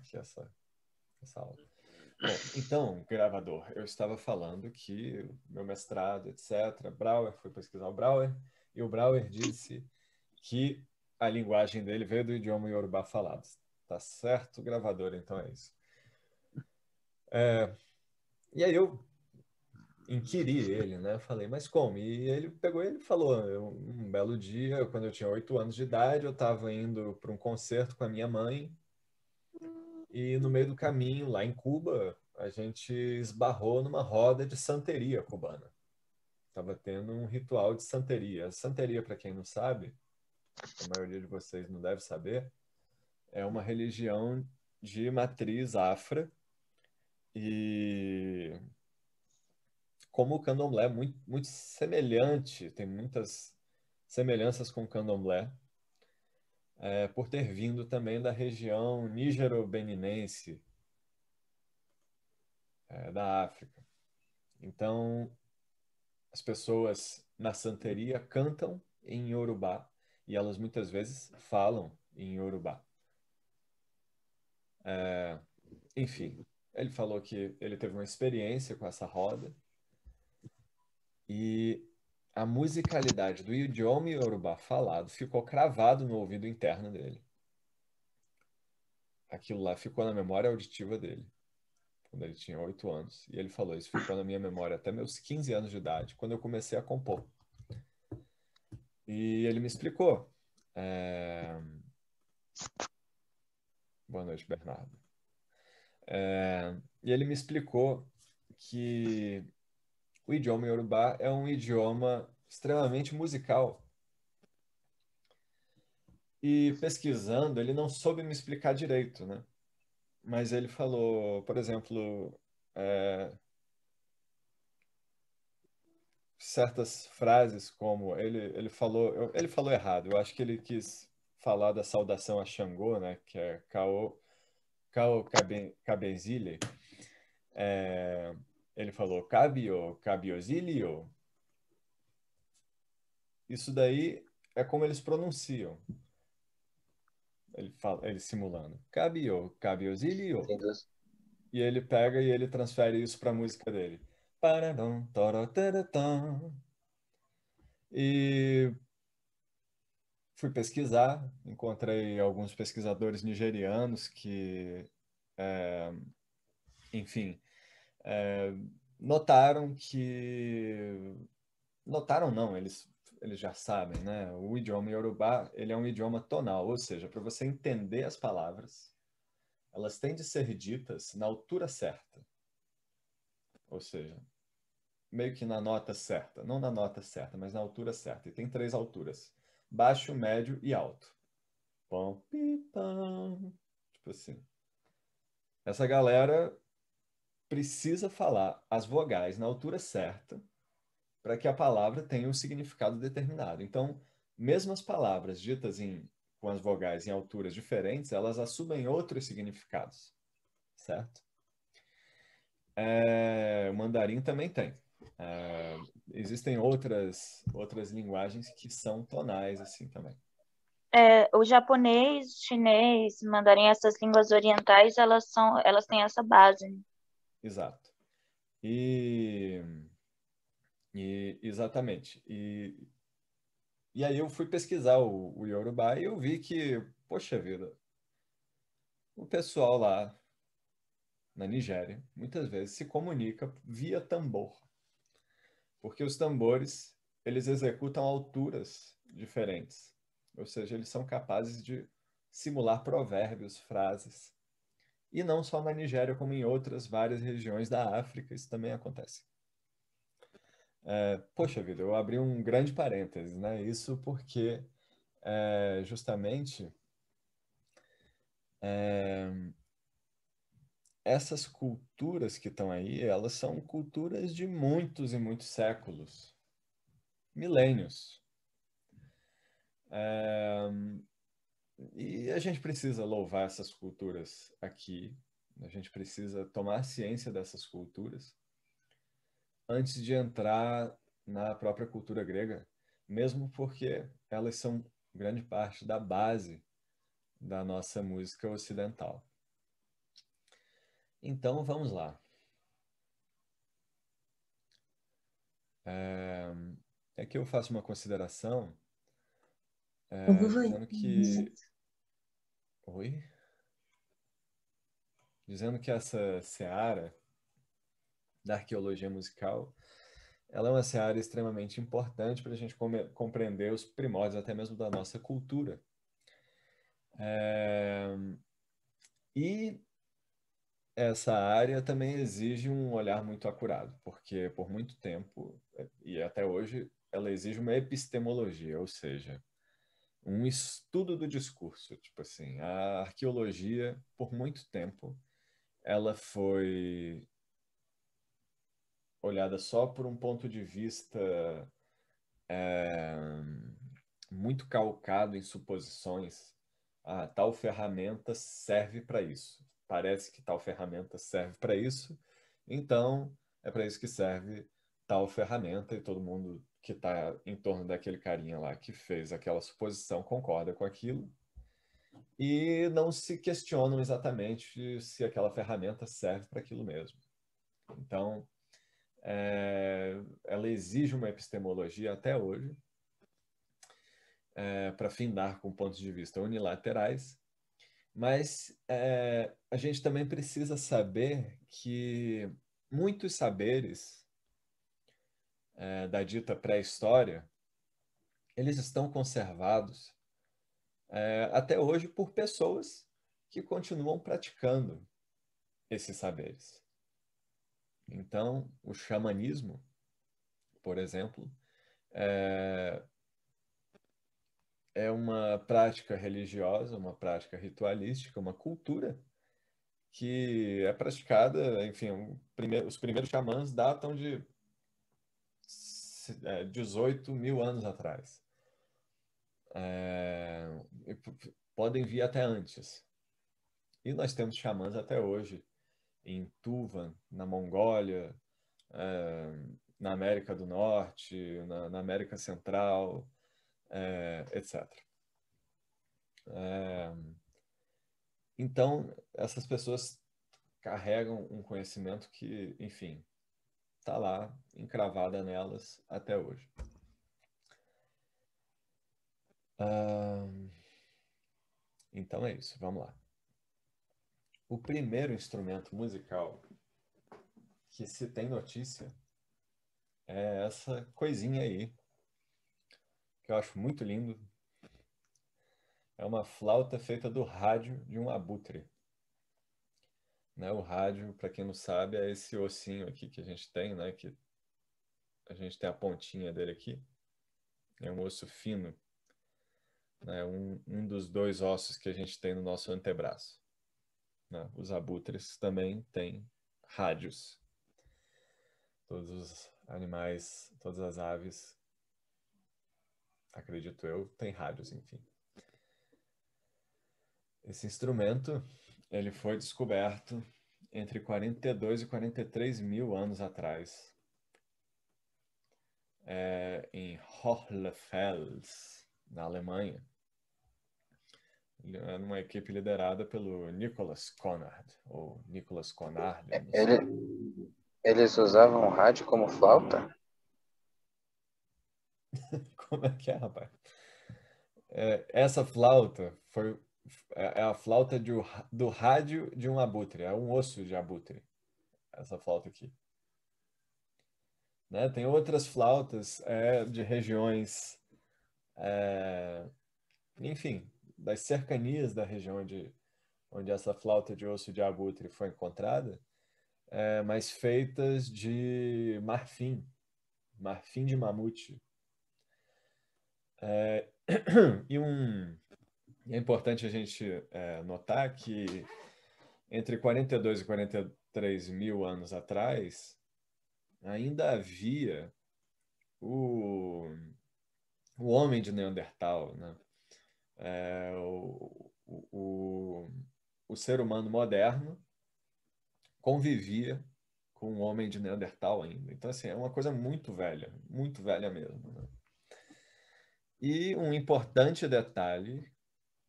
aqui essa, essa aula. Bom, então, gravador, eu estava falando que meu mestrado, etc., Brauer, fui pesquisar o Brauer, e o Brauer disse que a linguagem dele veio do idioma Yorubá falado. Tá certo, gravador, então é isso. É, e aí eu inquiri ele, né? Falei, mas como? E ele pegou ele falou, um belo dia, quando eu tinha oito anos de idade, eu estava indo para um concerto com a minha mãe e no meio do caminho, lá em Cuba, a gente esbarrou numa roda de santeria cubana. Estava tendo um ritual de santeria. Santeria, para quem não sabe, a maioria de vocês não deve saber, é uma religião de matriz afra e como o candomblé é muito, muito semelhante, tem muitas semelhanças com o candomblé, é, por ter vindo também da região nígero-beninense é, da África. Então, as pessoas na santeria cantam em Yorubá e elas muitas vezes falam em Yorubá. É, enfim, ele falou que ele teve uma experiência com essa roda e a musicalidade do idioma Yorubá falado ficou cravado no ouvido interno dele. Aquilo lá ficou na memória auditiva dele, quando ele tinha oito anos. E ele falou: Isso ficou na minha memória até meus 15 anos de idade, quando eu comecei a compor. E ele me explicou. É... Boa noite, Bernardo. É... E ele me explicou que o idioma Yorubá é um idioma extremamente musical. E pesquisando, ele não soube me explicar direito, né? Mas ele falou, por exemplo, é, certas frases como ele ele falou ele falou errado. Eu acho que ele quis falar da saudação a Xangô, né? Que é Kao Kao Cabenzile. É, ele falou cabio, cabiozilio. Isso daí é como eles pronunciam. Ele, fala, ele simulando. Cabio, cabiozilio. E ele pega e ele transfere isso para a música dele. E fui pesquisar, encontrei alguns pesquisadores nigerianos que, é, enfim, é, notaram que notaram não, eles eles já sabem, né? O idioma iorubá, ele é um idioma tonal, ou seja, para você entender as palavras, elas têm de ser ditas na altura certa. Ou seja, meio que na nota certa, não na nota certa, mas na altura certa. E tem três alturas: baixo, médio e alto. Pom, pi. Tipo assim. Essa galera precisa falar as vogais na altura certa para que a palavra tenha um significado determinado. Então, mesmo as palavras ditas em, com as vogais em alturas diferentes, elas assumem outros significados, certo? É, o mandarim também tem. É, existem outras, outras linguagens que são tonais assim também. É, o japonês, chinês, mandarim, essas línguas orientais, elas são, elas têm essa base. Né? Exato. E, e exatamente. E, e aí eu fui pesquisar o, o Yorubá e eu vi que, poxa vida, o pessoal lá na Nigéria muitas vezes se comunica via tambor. Porque os tambores, eles executam alturas diferentes. Ou seja, eles são capazes de simular provérbios, frases. E não só na Nigéria, como em outras várias regiões da África, isso também acontece. É, poxa vida, eu abri um grande parênteses, né? Isso porque é, justamente é, essas culturas que estão aí, elas são culturas de muitos e muitos séculos, milênios. É, e a gente precisa louvar essas culturas aqui, a gente precisa tomar ciência dessas culturas antes de entrar na própria cultura grega, mesmo porque elas são grande parte da base da nossa música ocidental. Então, vamos lá. É, aqui eu faço uma consideração é, dizendo que. Oi? Dizendo que essa seara da arqueologia musical ela é uma seara extremamente importante para a gente compreender os primórdios até mesmo da nossa cultura. É... E essa área também exige um olhar muito acurado, porque por muito tempo, e até hoje, ela exige uma epistemologia, ou seja, um estudo do discurso. Tipo assim, a arqueologia, por muito tempo, ela foi olhada só por um ponto de vista é, muito calcado em suposições. Ah, tal ferramenta serve para isso. Parece que tal ferramenta serve para isso, então é para isso que serve tal ferramenta e todo mundo que está em torno daquele carinha lá que fez aquela suposição concorda com aquilo e não se questionam exatamente se aquela ferramenta serve para aquilo mesmo. Então, é, ela exige uma epistemologia até hoje é, para findar com pontos de vista unilaterais, mas é, a gente também precisa saber que muitos saberes é, da dita pré-história eles estão conservados é, até hoje por pessoas que continuam praticando esses saberes. Então, o xamanismo, por exemplo, é, é uma prática religiosa, uma prática ritualística, uma cultura que é praticada, enfim, os primeiros xamãs datam de 18 mil anos atrás. É, podem vir até antes. E nós temos xamãs até hoje em Tuvan, na Mongólia, é, na América do Norte, na, na América Central, é, etc. É, então, essas pessoas carregam um conhecimento que, enfim, está lá encravada nelas até hoje. então é isso, vamos lá o primeiro instrumento musical que se tem notícia é essa coisinha aí, que eu acho muito lindo. É uma flauta feita do rádio de um abutre. Né? O rádio, para quem não sabe, é esse ossinho aqui que a gente tem, né? Que a gente tem a pontinha dele aqui. É um osso fino. Né? Um, um dos dois ossos que a gente tem no nosso antebraço. Né? Os abutres também têm rádios. Todos os animais, todas as aves, acredito eu, têm rádios, enfim. Esse instrumento, ele foi descoberto entre 42 e 43 mil anos atrás, é, em Hohlefels, na Alemanha numa equipe liderada pelo Nicholas Conard, ou Nicholas Conard. Ele, eles usavam rádio como flauta? como é que é, rapaz? É, essa flauta foi é, é a flauta de, do rádio de um abutre, é um osso de abutre, essa flauta aqui. Né? Tem outras flautas é, de regiões, é, enfim, das cercanias da região onde, onde essa flauta de osso de abutre foi encontrada, é, mas feitas de marfim, marfim de mamute. É, e um, é importante a gente é, notar que entre 42 e 43 mil anos atrás, ainda havia o, o homem de Neandertal, né? é, o, o, o ser humano moderno convivia com um homem de Neandertal ainda. Então, assim, é uma coisa muito velha, muito velha mesmo. Né? E um importante detalhe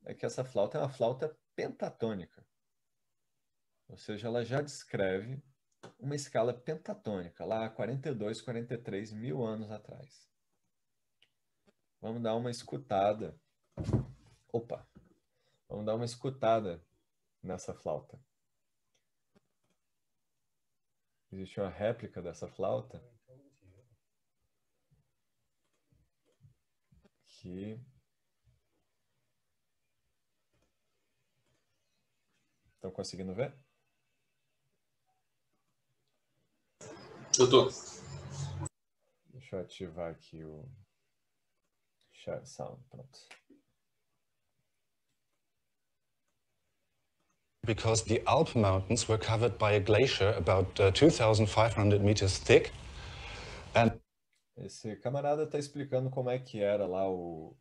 é que essa flauta é uma flauta pentatônica. Ou seja, ela já descreve uma escala pentatônica, lá 42, 43 mil anos atrás. Vamos dar uma escutada. Opa! Vamos dar uma escutada nessa flauta. Existe uma réplica dessa flauta que estão conseguindo ver? Eu tô. Deixa eu ativar aqui o share sound, pronto. because the Alp Mountains were covered by a glacier about uh, 2,500 meters thick. And Esse camarada está explicando como é que era lá o,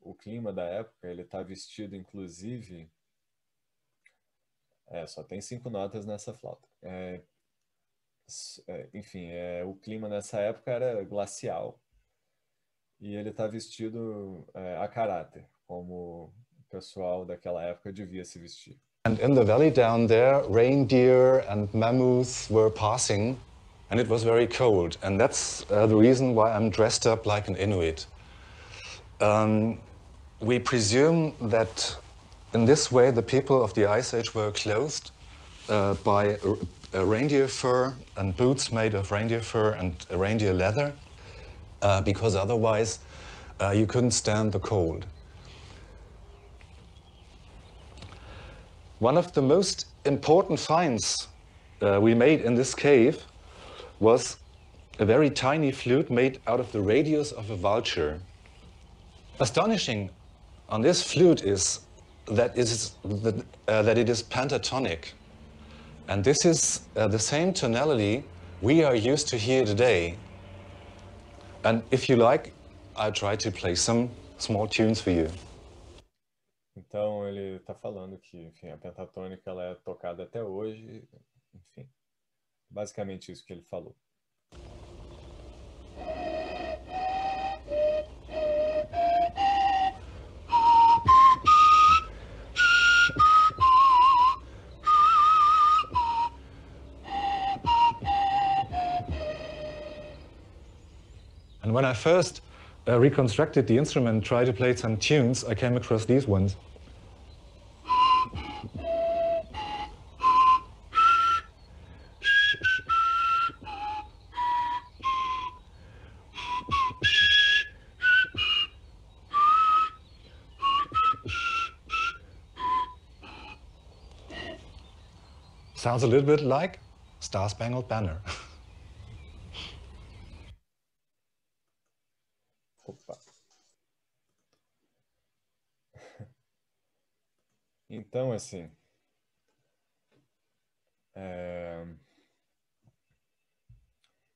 o clima da época. Ele está vestido, inclusive. É, só tem cinco notas nessa flauta. É, é, enfim, é, o clima nessa época era glacial. E ele está vestido é, a caráter, como o pessoal daquela época devia se vestir. And in the valley down there, reindeer and mammoths were passing, and it was very cold. And that's uh, the reason why I'm dressed up like an Inuit. Um, we presume that in this way the people of the Ice Age were clothed uh, by a, a reindeer fur and boots made of reindeer fur and reindeer leather, uh, because otherwise uh, you couldn't stand the cold. One of the most important finds uh, we made in this cave was a very tiny flute made out of the radius of a vulture. Astonishing on this flute is that, is that, uh, that it is pentatonic. And this is uh, the same tonality we are used to hear today. And if you like, I'll try to play some small tunes for you. Então ele está falando que, enfim, a pentatônica ela é tocada até hoje, enfim, basicamente isso que ele falou. And when I first uh, reconstructed the instrument and tried to play some tunes, I came across these ones. Sounds a little bit like Star Spangled Banner. Então, assim, é,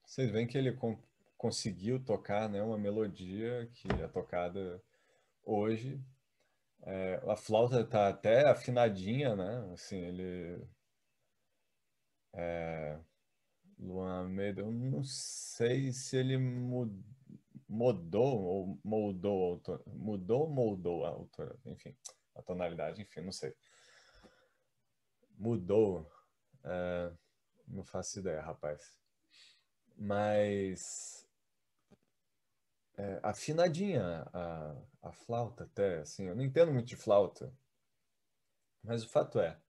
vocês veem que ele con- conseguiu tocar, né, uma melodia que é tocada hoje. É, a flauta está até afinadinha, né? Assim, ele é, Luan Almeida, eu não sei se ele mu- mudou ou moldou, mudou ou moldou a enfim, a tonalidade, enfim, não sei. Mudou, é, não faço ideia, rapaz. Mas é, afinadinha a, a flauta até, assim, eu não entendo muito de flauta, mas o fato é,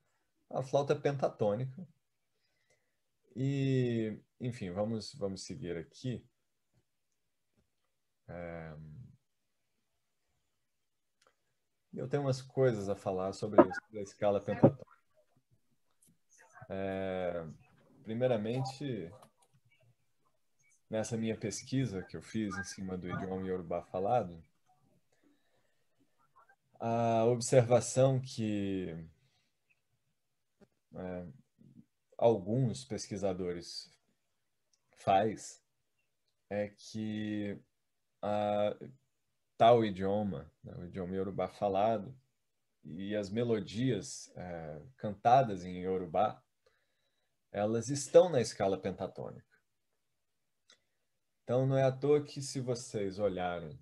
a flauta é pentatônica, e, enfim, vamos, vamos seguir aqui. É, Eu tenho umas coisas a falar sobre a sobre a escala pentatônica. É, Primeiramente, nessa minha pesquisa que eu fiz em cima do idioma Yorubá falado, a observação que é, alguns pesquisadores faz é que a tal idioma, né, o idioma Yorubá falado, e as melodias é, cantadas em Yorubá, elas estão na escala pentatônica. Então não é à toa que se vocês olharem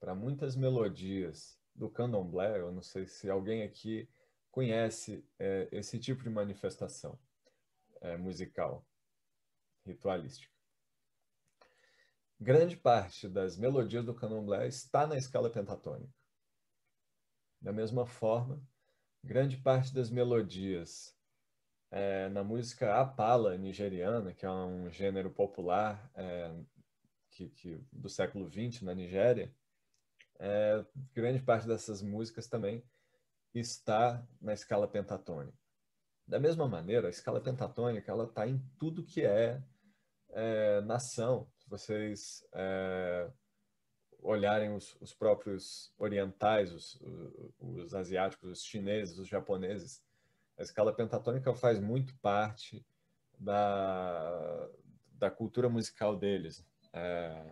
para muitas melodias do candomblé, eu não sei se alguém aqui conhece é, esse tipo de manifestação é, musical, ritualística. Grande parte das melodias do candomblé está na escala pentatônica. Da mesma forma, grande parte das melodias é, na música apala nigeriana, que é um gênero popular é, que, que, do século XX na Nigéria, é, grande parte dessas músicas também está na escala pentatônica. Da mesma maneira, a escala pentatônica ela está em tudo que é, nação. Se vocês olharem os, os, próprios orientais, os, os, asiáticos, os chineses, os japoneses, a escala pentatônica faz muito parte da, da cultura musical deles. É,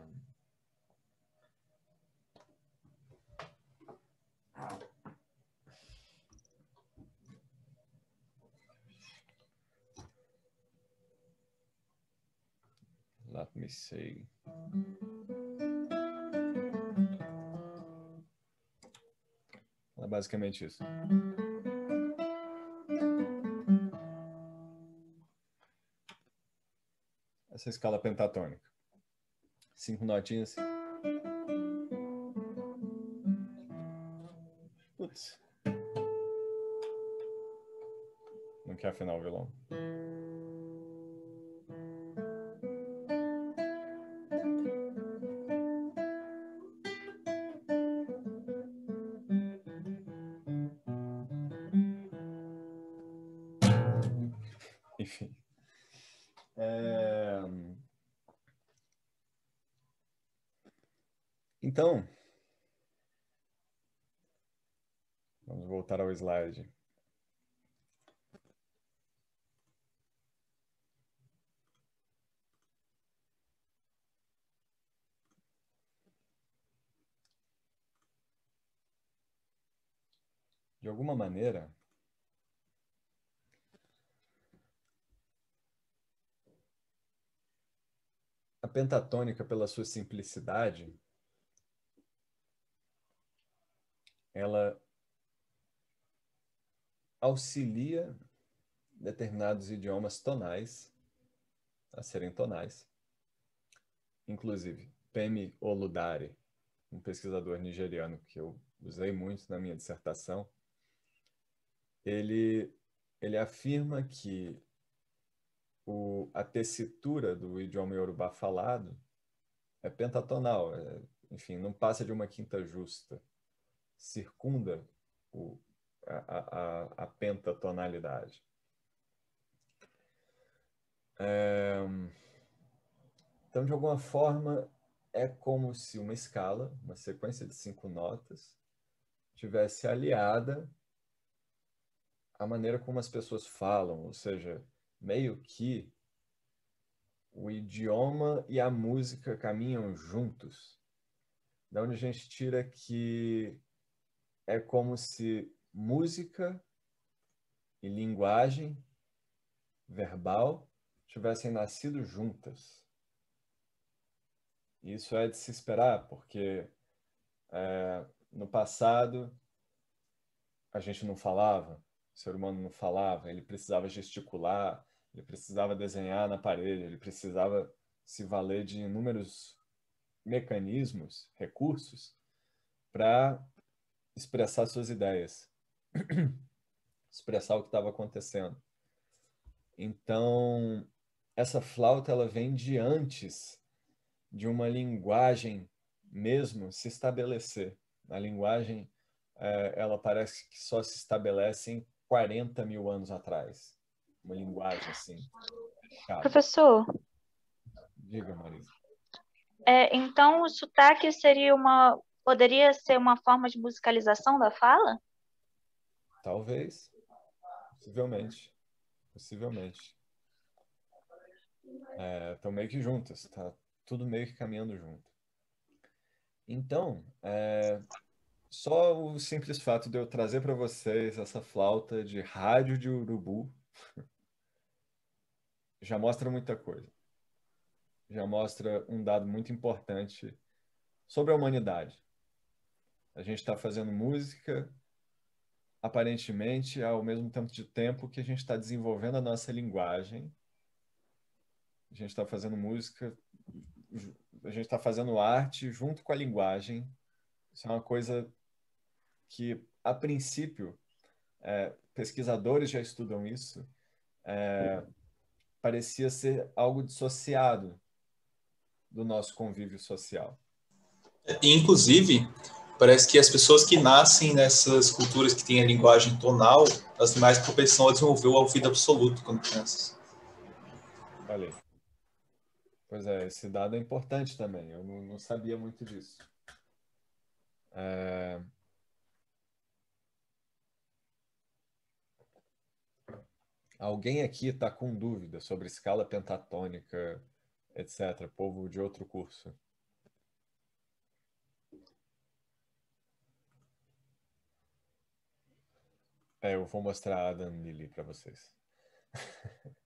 Let me see. É basicamente isso. Essa escala pentatônica. Cinco notinhas. Putz. Não quer afinar o violão? Voltar ao slide. De alguma maneira, a pentatônica, pela sua simplicidade, ela auxilia determinados idiomas tonais a serem tonais. Inclusive, Pemi Oludare, um pesquisador nigeriano que eu usei muito na minha dissertação, ele, ele afirma que o, a tessitura do idioma iorubá falado é pentatonal, é, enfim, não passa de uma quinta justa circunda o, a, a, pentatonalidade. É, então, de alguma forma, é como se uma escala, uma sequência de cinco notas, tivesse aliada à maneira como as pessoas falam, ou seja, meio que o idioma e a música caminham juntos. Da onde a gente tira que é como se música e linguagem verbal tivessem nascido juntas. Isso é de se esperar, porque é, no passado a gente não falava, o ser humano não falava, ele precisava gesticular, ele precisava desenhar na parede, ele precisava se valer de inúmeros mecanismos, recursos, para expressar suas ideias, expressar o que estava acontecendo. Então, essa flauta ela vem de antes de uma linguagem mesmo se estabelecer. A linguagem é, ela parece que só se estabelece em 40 mil anos atrás. Uma linguagem assim. Professor. Diga, Marisa. É, então, o sotaque seria uma Poderia ser uma forma de musicalização da fala? Talvez. Possivelmente. Possivelmente. Estão é, meio que juntas, tá tudo meio que caminhando junto. Então, é, só o simples fato de eu trazer para vocês essa flauta de rádio de urubu já mostra muita coisa. Já mostra um dado muito importante sobre a humanidade. A gente está fazendo música aparentemente, ao mesmo tempo de tempo que a gente está desenvolvendo a nossa linguagem, a gente está fazendo música, a gente está fazendo arte junto com a linguagem. Isso é uma coisa que, a princípio, é, pesquisadores já estudam isso, é, parecia ser algo dissociado do nosso convívio social. Inclusive, parece que as pessoas que nascem nessas culturas que têm a linguagem tonal, elas têm mais propensão a desenvolver o ouvido absoluto quando crianças. Valeu. Pois é, esse dado é importante também. Eu não, não sabia muito disso. É... Alguém aqui está com dúvida sobre escala pentatônica, etc. Povo de outro curso. É, eu vou mostrar a Dan Lili para vocês.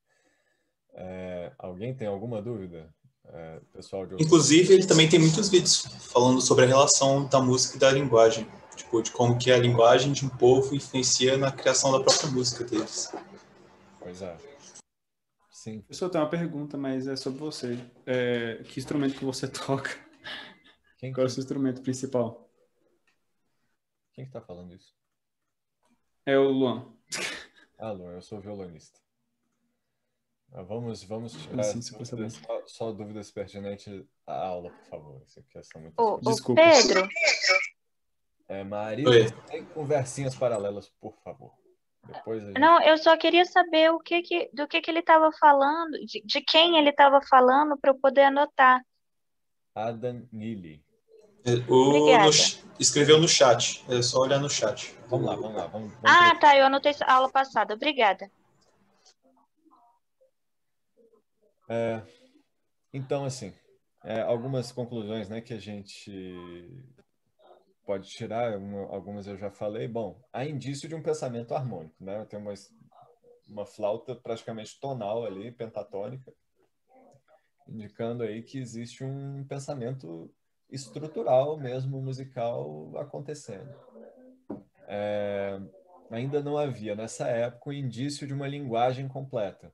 é, alguém tem alguma dúvida? É, pessoal de. Inclusive, ele também tem muitos vídeos falando sobre a relação da música e da linguagem. Tipo, de como que a linguagem de um povo influencia na criação da própria música deles. Pois é. Sim. Eu só tenho uma pergunta, mas é sobre você. É, que instrumento que você toca? Quem Qual é o seu instrumento principal? quem que tá falando isso? É o Luan. Ah, Luan, eu sou violonista. Ah, Vamos, vamos tirar Assim, dúvidas- só, só dúvidas pertinentes à aula, por favor. Isso aqui são muitas Ô. Pedro, É, Maria, Oi. tem conversinhas paralelas, por favor. Gente... não, eu só queria saber o que que, do que que ele estava falando, de, de quem ele estava falando para eu poder anotar. Adam Neely. O, no escreveu no chat. É só olhar no chat. Vamos lá, vamos lá. Vamos, vamos Ah, ver. tá, eu anotei a aula passada. Obrigada. É, então, assim, é, algumas conclusões né, que a gente pode tirar, uma- algumas eu já falei. Bom, há indício de um pensamento harmônico, né? Tem uma, uma flauta praticamente tonal ali, pentatônica, indicando aí que existe um pensamento estrutural mesmo, musical, acontecendo. É, ainda não havia, nessa época, um indício de uma linguagem completa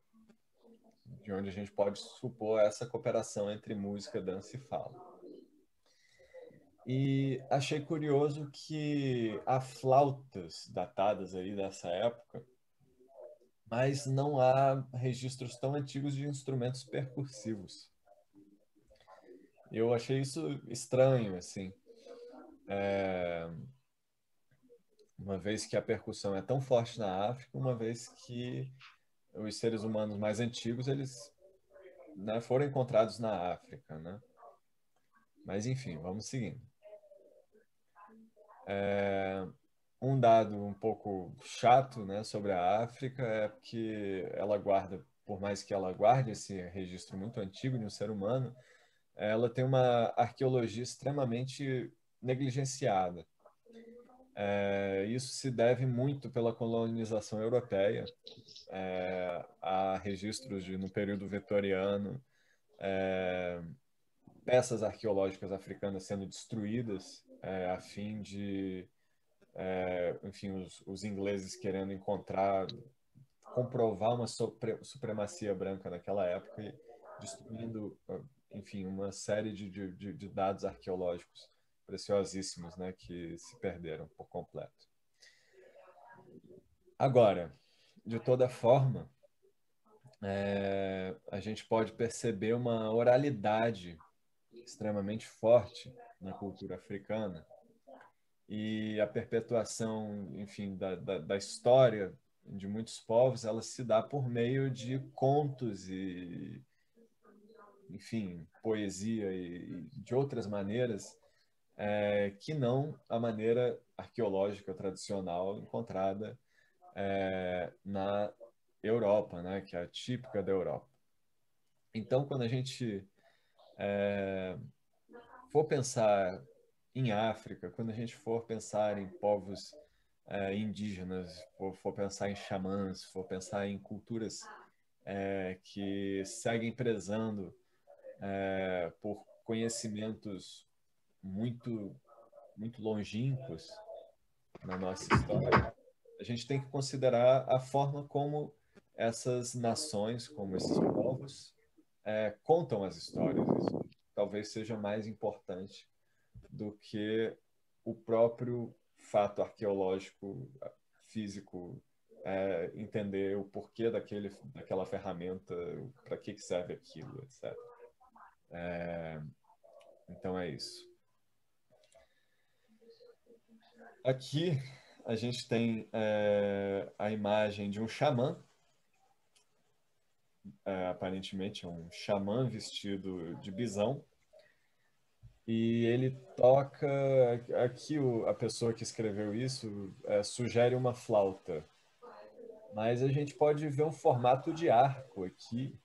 de onde a gente pode supor essa cooperação entre música, dança e fala. E achei curioso que há flautas datadas aí dessa época, mas não há registros tão antigos de instrumentos percussivos. Eu achei isso estranho, assim. É, Uma vez que a percussão é tão forte na África, uma vez que os seres humanos mais antigos eles né, foram encontrados na África, né? Mas enfim, vamos seguindo. É, um dado um pouco chato, né, sobre a África é que ela guarda, por mais que ela guarde esse registro muito antigo de um ser humano, ela tem uma arqueologia extremamente negligenciada. É, isso se deve muito pela colonização europeia. É, há registros de, no período vitoriano, é, peças arqueológicas africanas sendo destruídas é, a fim de, é, enfim, os, os ingleses querendo encontrar, comprovar uma supre, supremacia branca naquela época e destruindo, enfim, uma série de, de, de dados arqueológicos preciosíssimos, né, que se perderam por completo. Agora, de toda forma, é, a gente pode perceber uma oralidade extremamente forte na cultura africana e a perpetuação, enfim, da, da, da história de muitos povos, ela se dá por meio de contos e, enfim, poesia e, e de outras maneiras é, que não a maneira arqueológica tradicional encontrada é, na Europa, né, que é a típica da Europa. Então, quando a gente é, for pensar em África, quando a gente for pensar em povos é, indígenas, for, for, pensar em xamãs, for pensar em culturas é, que seguem prezando é, por conhecimentos muito muito longínquos na nossa história, a gente tem que considerar a forma como essas nações, como esses povos, é, contam as histórias. Isso talvez seja mais importante do que o próprio fato arqueológico, físico, é, entender o porquê daquele, daquela ferramenta, para que, que serve aquilo, etc. É, então é isso. Aqui a gente tem é, a imagem de um xamã. É, aparentemente é um xamã vestido de bisão. E ele toca. Aqui o, a pessoa que escreveu isso é, sugere uma flauta. Mas a gente pode ver um formato de arco aqui.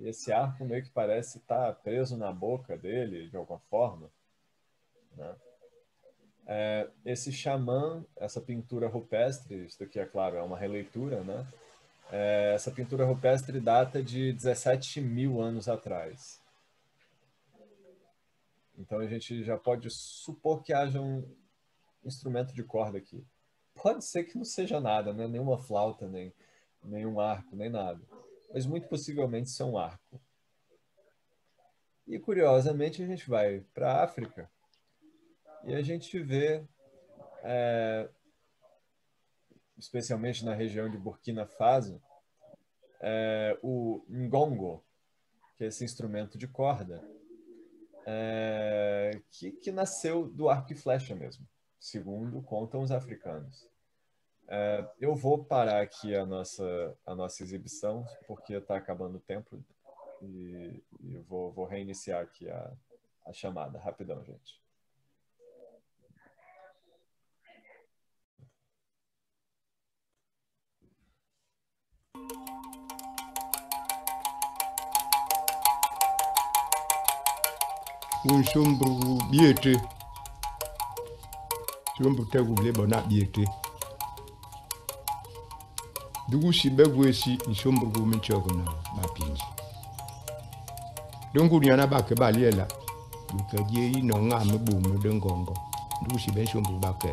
Esse arco meio que parece estar preso na boca dele, de alguma forma. Né? É, esse xamã, essa pintura rupestre, isso aqui é claro, é uma releitura, né? É, essa pintura rupestre data de 17 mil anos atrás. Então a gente já pode supor que haja um instrumento de corda aqui. Pode ser que não seja nada, né? nenhuma flauta, nem, nem um arco, nem nada. Mas muito possivelmente um arco. E curiosamente a gente vai para a África e a gente vê, é, especialmente na região de Burkina Faso, é, o ngongo, que é esse instrumento de corda, é, que, que nasceu do arco e flecha mesmo, segundo contam os africanos. É, eu vou parar aqui a nossa, a nossa exibição, porque está acabando o tempo, e, e vou, vou reiniciar aqui a, a chamada. Rapidão, gente. unsumbu biete sumbu tegu ble bona biete dugu si begwe si nsumbu gu minchogu na mapinji dongu nyana ba ke baliela duka je yi no nga me bu me dengongo dugu si ben sumbu ba ke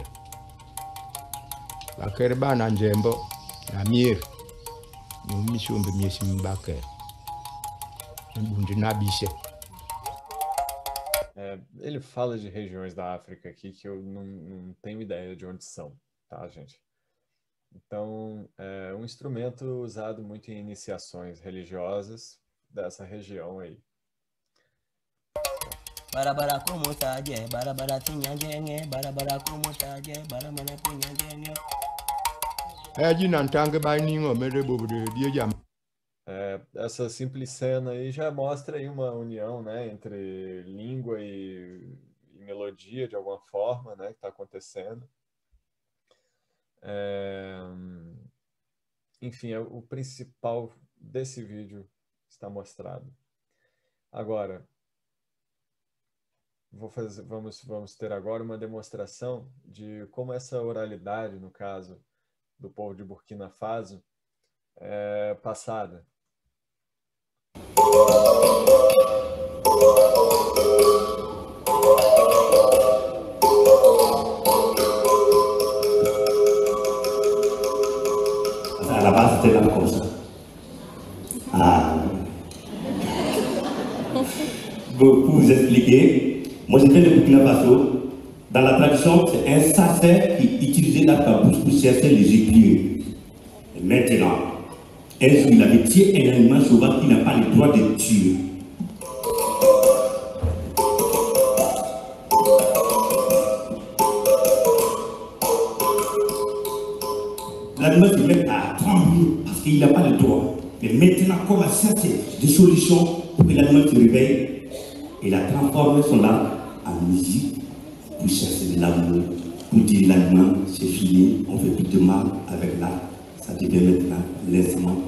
ba ke ba na njembo na mier no mi sumbu mi si ba ke mbundi na ele fala de regiões da África aqui que eu não, não tenho ideia de onde são, tá, gente? Então, é um instrumento usado muito em iniciações religiosas dessa região aí. Barabara como tá, barabara tinha genge, barabara como tá, barabara tinha. É de. É, essa simples cena aí já mostra aí uma união né, entre língua e, e melodia de alguma forma né, que está acontecendo. É, enfim, é o principal desse vídeo está mostrado. Agora, vou fazer, vamos, vamos ter agora uma demonstração de como essa oralidade, no caso do povo de Burkina Faso, é passada. Pour vous expliquer, moi j'étais de Burkina Faso. Dans la tradition, c'est un sachet qui utilisait la bouche pour chercher les éclairs. Et maintenant, un jour, il avait tué un animal sauvage qui n'a pas le droit de tuer. L'animal se met à trembler parce qu'il n'a pas le droit. Mais maintenant, va chercher des solutions pour que l'animal se réveille, il a transformé son art en musique pour chercher de l'amour, pour dire l'animal, c'est fini, on fait plus de mal avec l'art. Ça devient maintenant l'instrument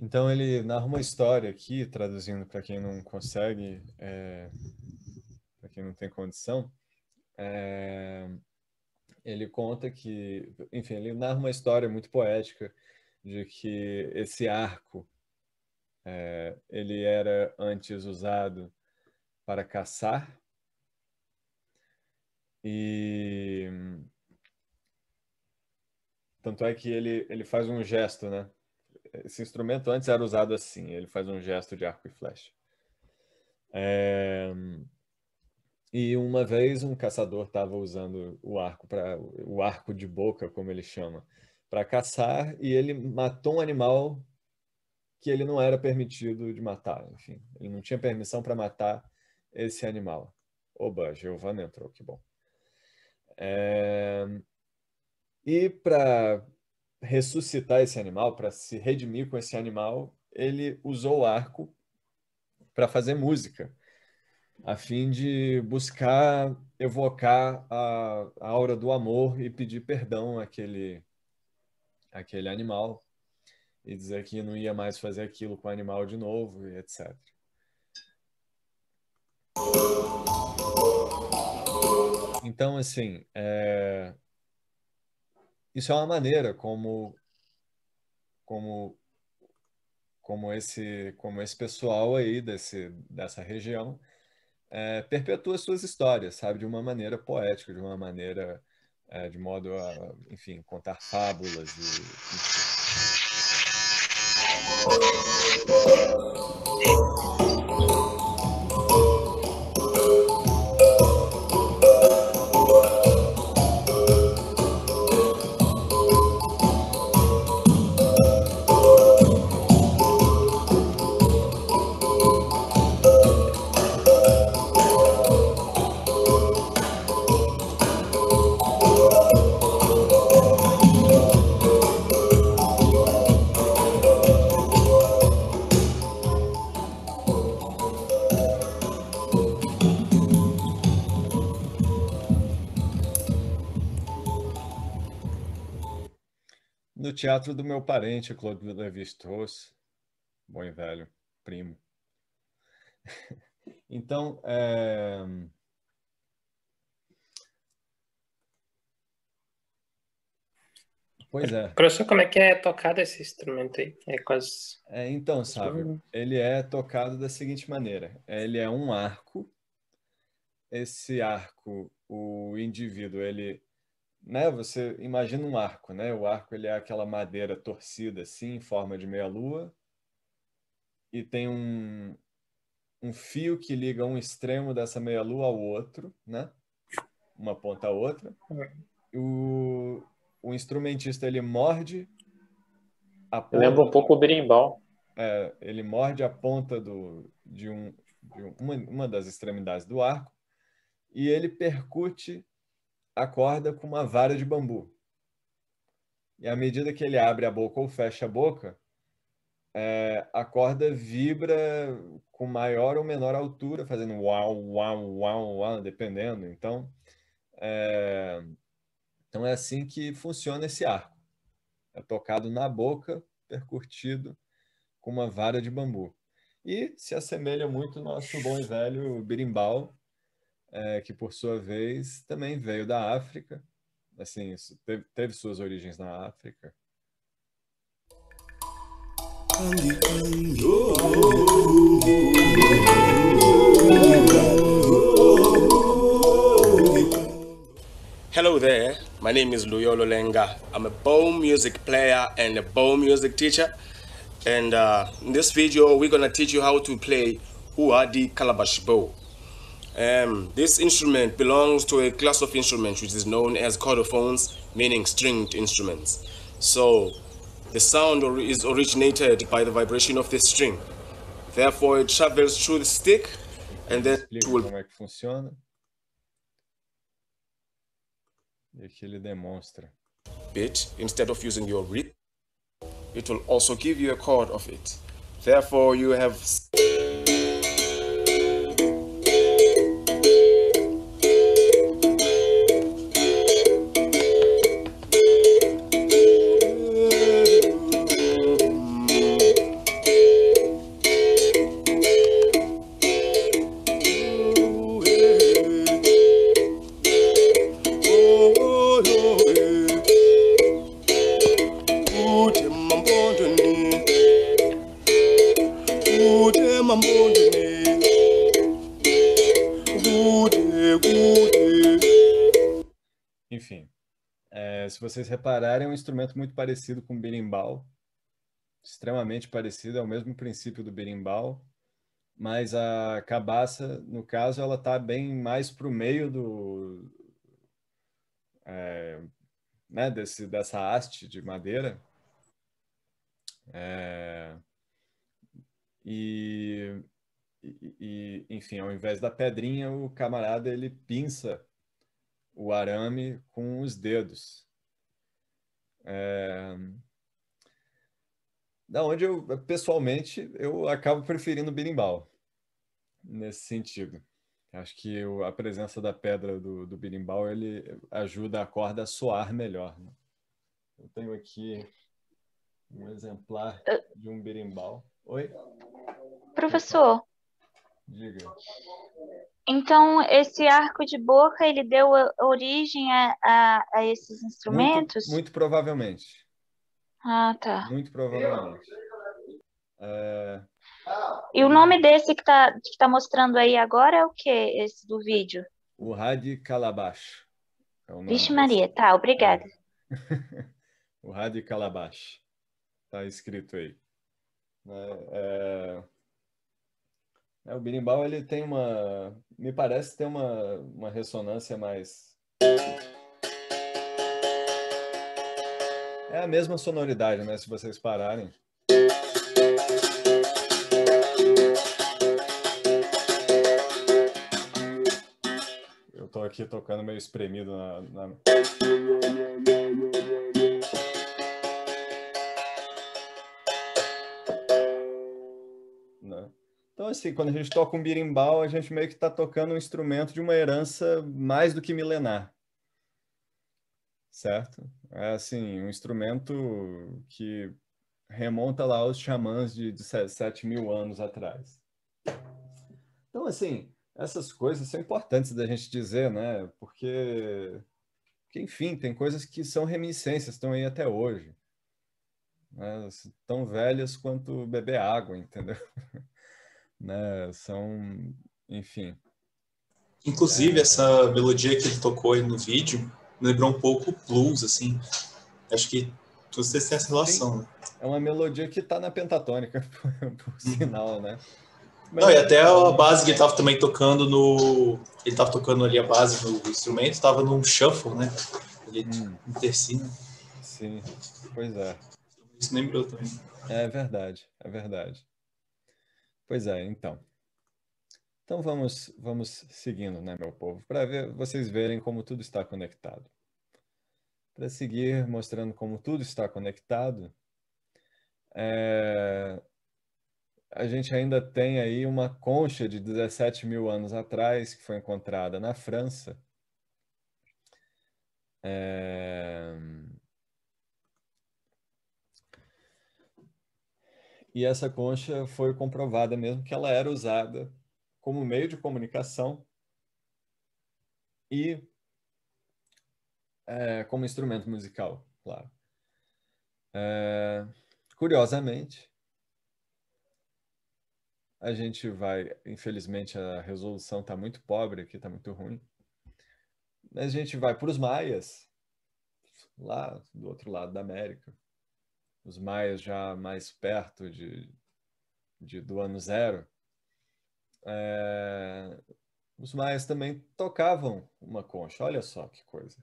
Então ele narra uma história aqui, traduzindo para quem não consegue, é, para quem não tem condição. É, ele conta que, enfim, ele narra uma história muito poética de que esse arco é, ele era antes usado para caçar E tanto é que ele, ele faz um gesto, né? Esse instrumento antes era usado assim, ele faz um gesto de arco e flecha. É... E uma vez um caçador estava usando o arco para o arco de boca, como ele chama, para caçar e ele matou um animal que ele não era permitido de matar. Enfim, ele não tinha permissão para matar esse animal. Oba, Giovanna entrou, que bom. É... E para ressuscitar esse animal, para se redimir com esse animal, ele usou o arco para fazer música, a fim de buscar evocar a, a aura do amor e pedir perdão àquele, àquele animal e dizer que não ia mais fazer aquilo com o animal de novo e etc. Então, assim, é... isso é uma maneira como, como, como esse, como esse pessoal aí desse, dessa região é, perpetua suas histórias, sabe, de uma maneira poética, de uma maneira é, de modo a, enfim, contar fábulas e, enfim. Oh, my God. Teatro do meu parente, Claude Lévi-Strauss, bom e velho, primo. Então, é... Pois é. Professor, como é que é tocado esse instrumento aí? É quase. É, então, sabe, ele é tocado da seguinte maneira: ele é um arco. Esse arco, o indivíduo, ele, né? Você imagina um arco, né? O arco ele é aquela madeira torcida assim, em forma de meia lua, e tem um um fio que liga um extremo dessa meia lua ao outro, né? Uma ponta a outra. O o instrumentista ele morde a ponta, Lembra um pouco o berimbau. é, ele morde a ponta do, de, um, de um- uma, uma das extremidades do arco e ele percute a corda com uma vara de bambu. E à medida que ele abre a boca ou fecha a boca, é, a corda vibra com maior ou menor altura, fazendo uau, uau, uau, uau, dependendo. Então, é, então é assim que funciona esse arco. É tocado na boca, percutido com uma vara de bambu. E se assemelha muito ao nosso bom e velho berimbau, é, que por sua vez também veio da África. Assim, teve, teve suas origens na África. Hello there, my name is Luyolo Lenga. I'm a bow music player and a bow music teacher. And uh, in this video, we're gonna teach you how to play Uadi Calabash bow. Um, this instrument belongs to a class of instruments which is known as chordophones, meaning stringed instruments. So the sound or- is originated by the vibration of the string. Therefore, it travels through the stick and then it will como é que funciona. E aqui ele demonstra. bit instead of using your reed. It will also give you a chord of it. Therefore, you have vocês repararem, é um instrumento muito parecido com o berimbau, extremamente parecido, é o mesmo princípio do berimbau, mas a cabaça, no caso, ela está bem mais para o meio do, é, né, desse, dessa haste de madeira. É, e, e, enfim, ao invés da pedrinha, o camarada ele pinça o arame com os dedos. É, da onde eu, pessoalmente, eu acabo preferindo o berimbau, nesse sentido. Acho que a presença da pedra do, do berimbau, ele ajuda a corda a soar melhor. Né? Eu tenho aqui um exemplar de um berimbau. Oi? Professor. Diga. Então, esse arco de boca, ele deu origem a, a, a esses instrumentos? Muito, muito, provavelmente. Ah, tá. Muito provavelmente. É... E o nome desse que está que tá mostrando aí agora é o que, esse do vídeo? O Radi Calabash. É Vixe Maria, tá, obrigada. É. o Radi Calabash. Está escrito aí. É, é... É, o berimbau ele tem uma, me parece ter uma, uma ressonância mais é a mesma sonoridade, né? Se vocês pararem. Eu tô aqui tocando meio espremido na... na... assim, quando a gente toca um birimbau, a gente meio que está tocando um instrumento de uma herança mais do que milenar. Certo? É, assim, um instrumento que remonta lá aos xamãs de, de 7 mil anos atrás. Então, assim, essas coisas são importantes da gente dizer, né? Porque, porque enfim, tem coisas que são reminiscências, estão aí até hoje. Né? Tão velhas quanto beber água, entendeu? né? São, enfim. Inclusive, é... essa melodia que ele tocou aí no vídeo lembrou um pouco blues, assim. Acho que vocês têm essa relação, né? É uma melodia que está na pentatônica, por, sinal, né? Mas... Não, e até a base que ele estava também tocando no. Ele estava tocando ali a base no instrumento, estava num shuffle, né? Ele hum. tercina. Sim, pois é. Isso lembrou também. É verdade, é verdade. Pois é, então. Então vamos, vamos seguindo, né, meu povo, para ver, vocês verem como tudo está conectado. Para seguir mostrando como tudo está conectado, é, a gente ainda tem aí uma concha de 17 mil anos atrás, que foi encontrada na França. É, E essa concha foi comprovada mesmo que ela era usada como meio de comunicação e é, como instrumento musical, claro. É, curiosamente, a gente vai, infelizmente a resolução está muito pobre aqui, está muito ruim, mas a gente vai para os maias, lá do outro lado da América, os maias já mais perto de, de do ano zero, é, os maias também tocavam uma concha. Olha só que coisa.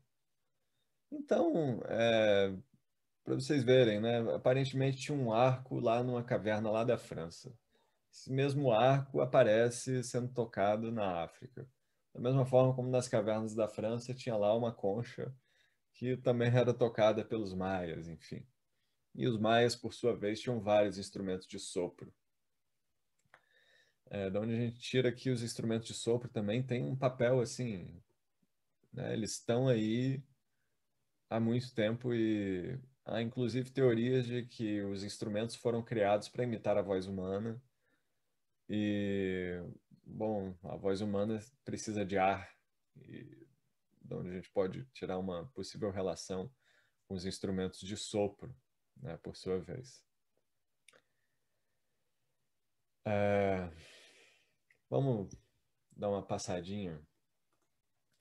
Então, é, para vocês verem, né, aparentemente tinha um arco lá numa caverna lá da França. Esse mesmo arco aparece sendo tocado na África. Da mesma forma como nas cavernas da França tinha lá uma concha que também era tocada pelos maias, enfim. E os maias, por sua vez, tinham vários instrumentos de sopro. É, da onde a gente tira que os instrumentos de sopro também têm um papel assim, né? eles estão aí há muito tempo e há inclusive teorias de que os instrumentos foram criados para imitar a voz humana e bom, a voz humana precisa de ar e da onde a gente pode tirar uma possível relação com os instrumentos de sopro né, por sua vez. É, vamos dar uma passadinha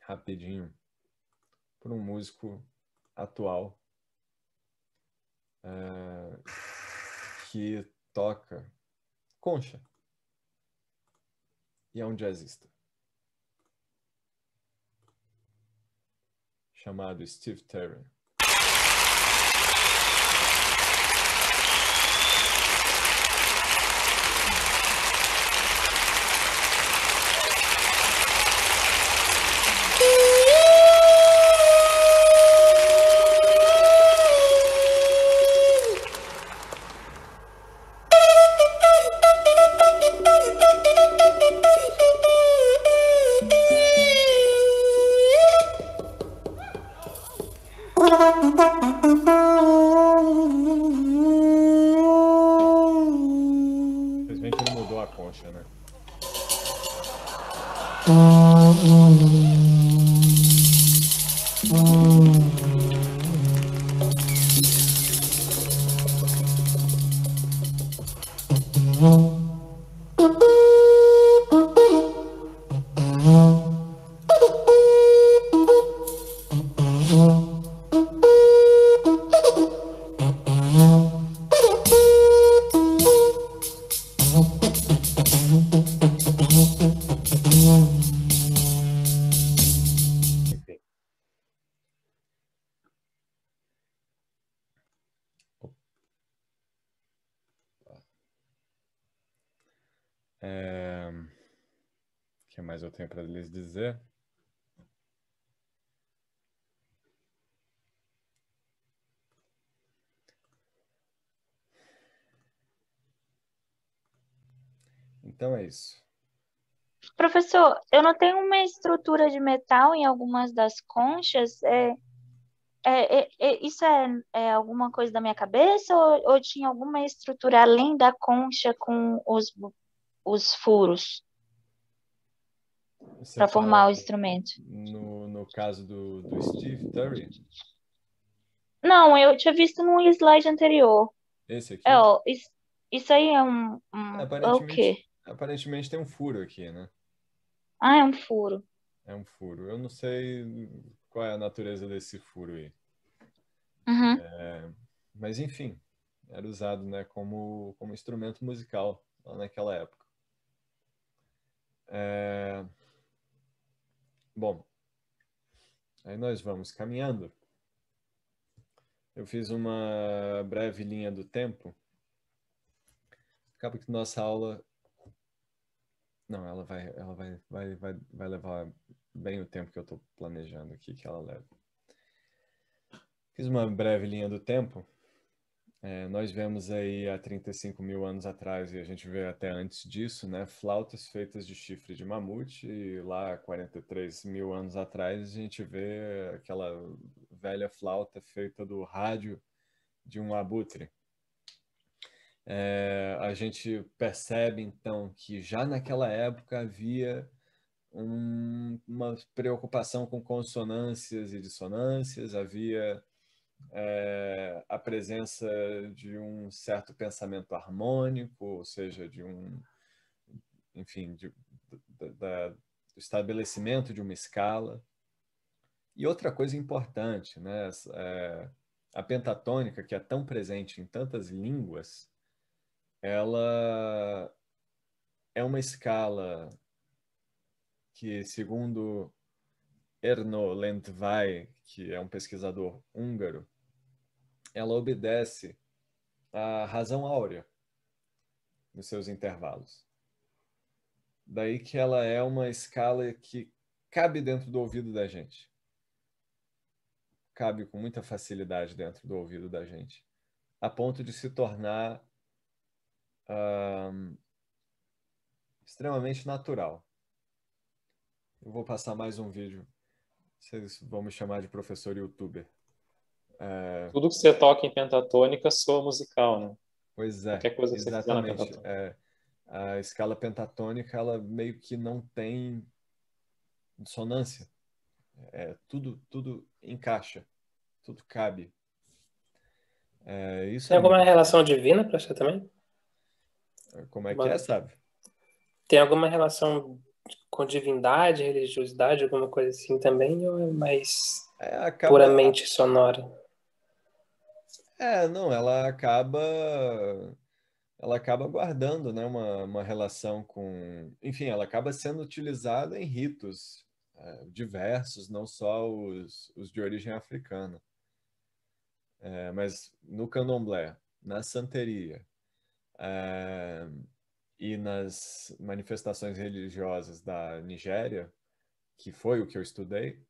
rapidinho por um músico atual é, que toca concha e é um jazzista chamado Steve Terry. Mais eu tenho para lhes dizer? Então é isso. Professor, eu notei uma estrutura de metal em algumas das conchas. É, é, é- é- isso é, é alguma coisa da minha cabeça ou, ou tinha alguma estrutura além da concha com os, os furos para formar o instrumento? no, no caso do, do Steve Terry, Não, eu tinha visto num slide anterior. esse aqui, É, ó, isso, isso aí é um, um- é o quê? aparentemente tem um furo aqui, né? Ah, é um furo. É um furo. Eu não sei qual é a natureza desse furo aí. Uhum. É, mas enfim, era usado, né, como, como instrumento musical lá naquela época. É, Bom, aí nós vamos caminhando. Eu fiz uma breve linha do tempo. Acaba que nossa aula. Não, ela vai, ela vai, vai, vai, vai levar bem o tempo que eu estou planejando aqui que ela leva. Fiz uma breve linha do tempo. É, nós vemos aí há 35 mil anos atrás, e a gente vê até antes disso, né, flautas feitas de chifre de mamute, e lá 43 mil anos atrás a gente vê aquela velha flauta feita do rádio de um abutre. É, a gente percebe então que já naquela época havia um- uma preocupação com consonâncias e dissonâncias, havia é, a presença de um certo pensamento harmônico, ou seja, de um, enfim, de- da- da- do estabelecimento de uma escala. E outra coisa importante, né, é, a pentatônica, que é tão presente em tantas línguas, ela é uma escala que, segundo Erno Lendvai, que é um pesquisador húngaro, ela obedece à razão áurea nos seus intervalos. Daí que ela é uma escala que cabe dentro do ouvido da gente. Cabe com muita facilidade dentro do ouvido da gente, a ponto de se tornar ahn, extremamente natural. Eu vou passar mais um vídeo. Vocês vão me chamar de professor youtuber. É, Tudo que você toca em pentatônica soa musical, né? Pois é, Qualquer coisa que você fizer na exatamente. É, a escala pentatônica, ela meio que não tem dissonância. É, tudo, tudo encaixa, tudo cabe. É, isso Tem é alguma muito- relação divina para você também? Como é que é, sabe? Tem alguma relação com divindade, religiosidade, alguma coisa assim também, ou é mais É, acaba, puramente sonora? É, não, ela acaba ela acaba guardando, né, uma, uma relação com, enfim, ela acaba sendo utilizada em ritos é, diversos, não só os, os de origem africana. É, mas no candomblé, na santeria é, e nas manifestações religiosas da Nigéria, que foi o que eu estudei,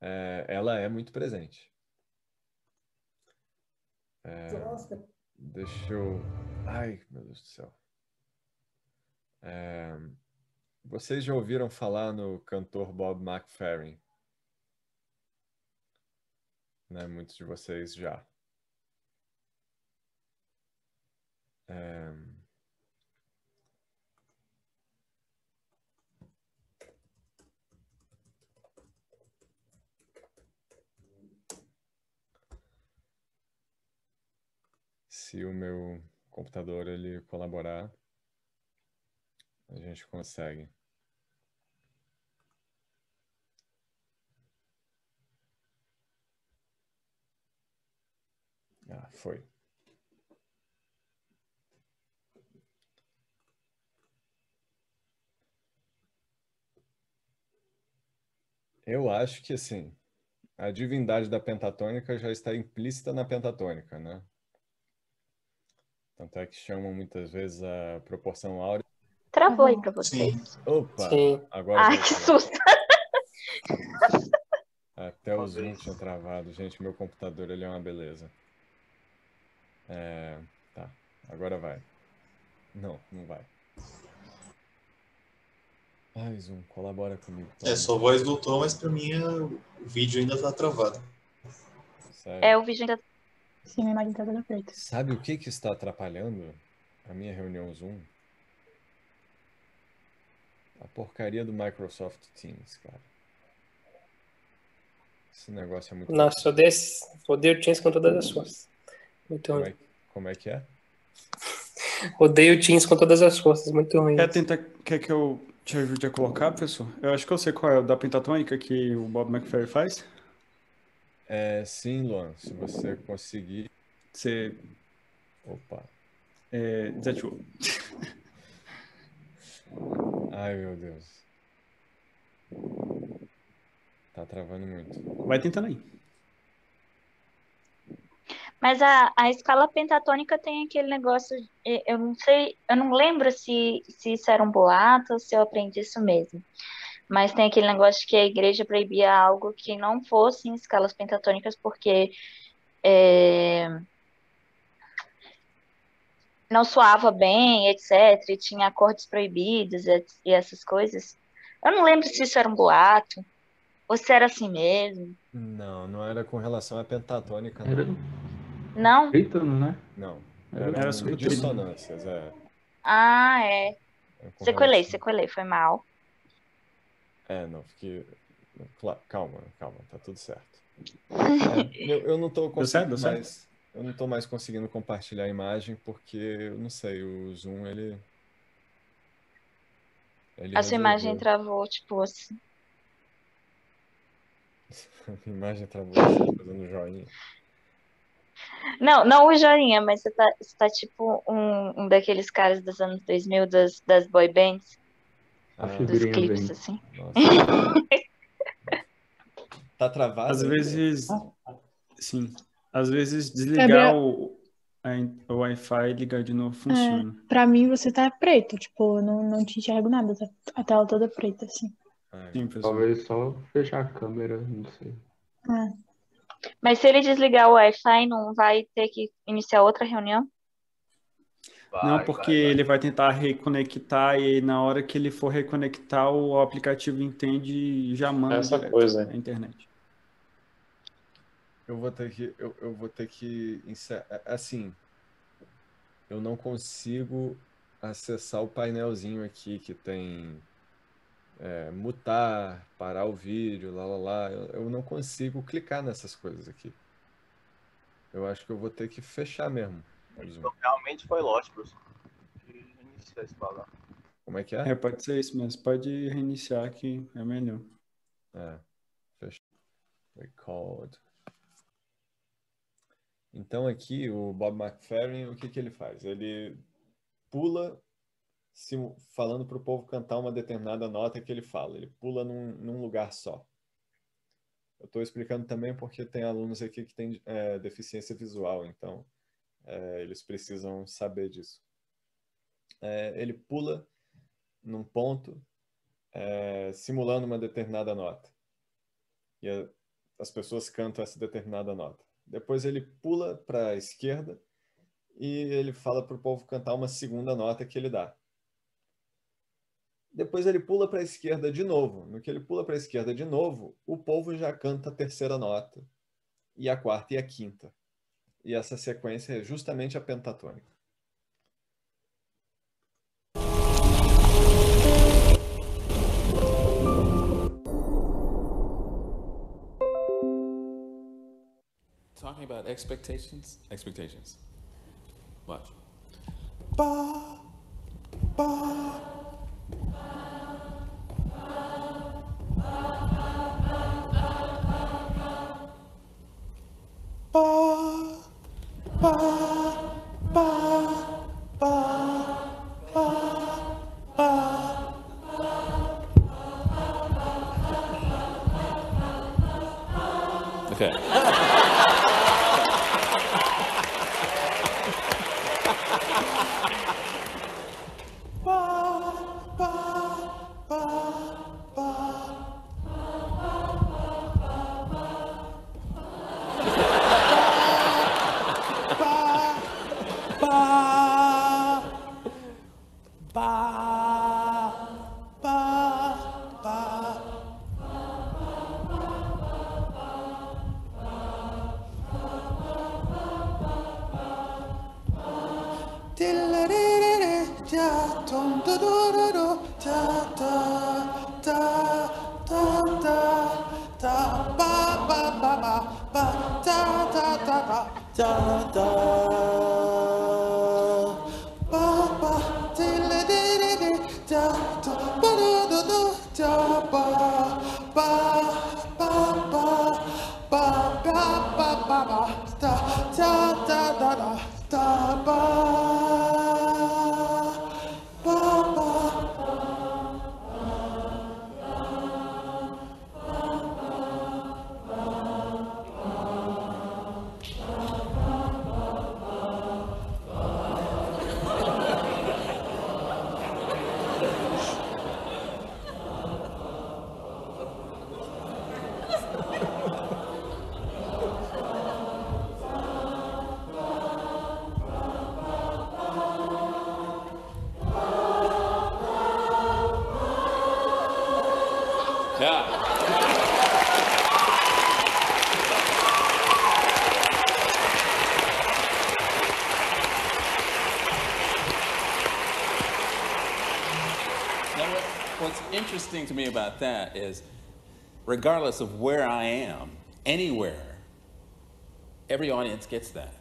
é, ela é muito presente. É, deixa eu. Ai, meu Deus do céu. É, vocês já ouviram falar no cantor Bob McFerrin? Né? Muitos de vocês já. É, se o meu computador ele colaborar, a gente consegue. Ah, foi. Eu acho que assim, a divindade da pentatônica já está implícita na pentatônica, né? Tanto é que chamam muitas vezes a proporção áurea. Travou aí pra vocês. Opa! Sim. Agora Ai, que susto. Até o Zoom tinha travado. Gente, meu computador ele é uma beleza. É, tá, agora vai. Não, não vai. Ai, Zoom, colabora comigo. pelo É só a voz voltou, mas pra mim é- o vídeo ainda tá travado. Sério. É, o vídeo ainda Sim, minha imagem tá toda preta. Sabe o que que está atrapalhando a minha reunião Zoom? A porcaria do Microsoft Teams, cara. Esse negócio é muito Nossa, eu odeio, esse- odeio o Teams com todas as forças. Muito Como ruim. é, como é que é? Odeio o Teams com todas as forças, muito ruim. Quer, tentar, quer que eu te ajude a colocar, professor? Eu acho que eu sei qual é o da pentatônica que o Bob McFerrin faz. É, sim, Luan, se você conseguir. Você Opa. é, desativou. Ai, meu Deus. Tá travando muito. Vai tentando aí. Mas a, a escala pentatônica tem aquele negócio, eu não sei, eu não lembro se, se isso era um boato ou se eu aprendi isso mesmo. Mas tem aquele negócio de que a igreja proibia algo que não fosse em escalas pentatônicas, porque eh, não soava bem, etc. E tinha acordes proibidos e, e essas coisas. Eu não lembro se isso era um boato ou se era assim mesmo. Não, não era com relação à pentatônica, Era não. Não? trítono, né? Não. Era Eram sobre dissonâncias, é. Ah, é. É Sequelei, relação- sequelei, foi mal. É, não, fiquei. Cla- Calma, calma, tá tudo certo. É, eu, eu não tô Deu certo? conseguindo Deu certo? mais. Eu não tô mais conseguindo compartilhar a imagem porque, eu não sei, o Zoom, ele. Ele A sua imagem travou, tipo assim. A imagem travou, você fazendo joinha. Não, não o Joinha, mas você tá, você tá tipo um, um daqueles caras dos anos 2000, das, das boy bands, A Ah, dos clipes, vem. assim. nossa. Tá travado? Às vezes, sim. Às vezes desligar Gabriel- o, a- o Wi-Fi e ligar de novo funciona. Pra mim você tá preto, tipo, eu não, não te enxergo nada, tá a tela toda preta, assim. Ai, Sim. Talvez só fechar a câmera, não sei. Ah, Mas se ele desligar o Wi-Fi, não vai ter que iniciar outra reunião? Não, porque ele vai tentar reconectar e na hora que ele for reconectar, o aplicativo entende e já manda Essa coisa. na internet. Eu vou ter que, eu, eu vou ter que, encer- assim, eu não consigo acessar o painelzinho aqui que tem é, mutar, parar o vídeo, lá, lá, lá. Eu, eu não consigo clicar nessas coisas aqui. Eu acho que eu vou ter que fechar mesmo. Então, realmente foi lógico, professor. De iniciar esse programa. Como é que é? É, pode ser isso mesmo. Pode reiniciar que é melhor. É, fechou. Record. Então aqui o Bob McFerrin, o que que ele faz? Ele pula falando para o povo cantar uma determinada nota que ele fala. Ele pula num, num lugar só. Eu estou explicando também porque tem alunos aqui que têm é, deficiência visual, então é, eles precisam saber disso. É, ele pula num ponto, é, simulando uma determinada nota. E a- as pessoas cantam essa determinada nota. Depois ele pula para a esquerda e ele fala para o povo cantar uma segunda nota que ele dá. Depois ele pula para a esquerda de novo. No que ele pula para a esquerda de novo, o povo já canta a terceira nota, e a quarta e a quinta. E essa sequência é justamente a pentatônica. Talking about expectations, expectations. Watch. Ba, ba, Okay. to me about that is, regardless of where I am, anywhere, every audience gets that.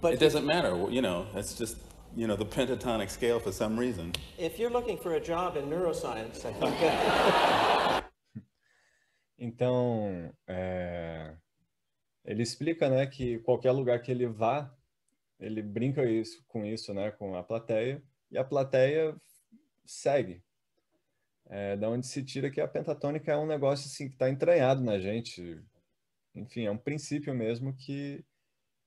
But it doesn't matter, you know, it's just, you know, the pentatonic scale for some reason. If you're looking for a job in neuroscience, I think that. Então, é, ele explica, né, que qualquer lugar que ele vá, ele brinca isso, com isso, né, com a plateia, e a plateia segue. É, da onde se tira que a pentatônica é um negócio assim que está entranhado na gente. Enfim, é um princípio mesmo que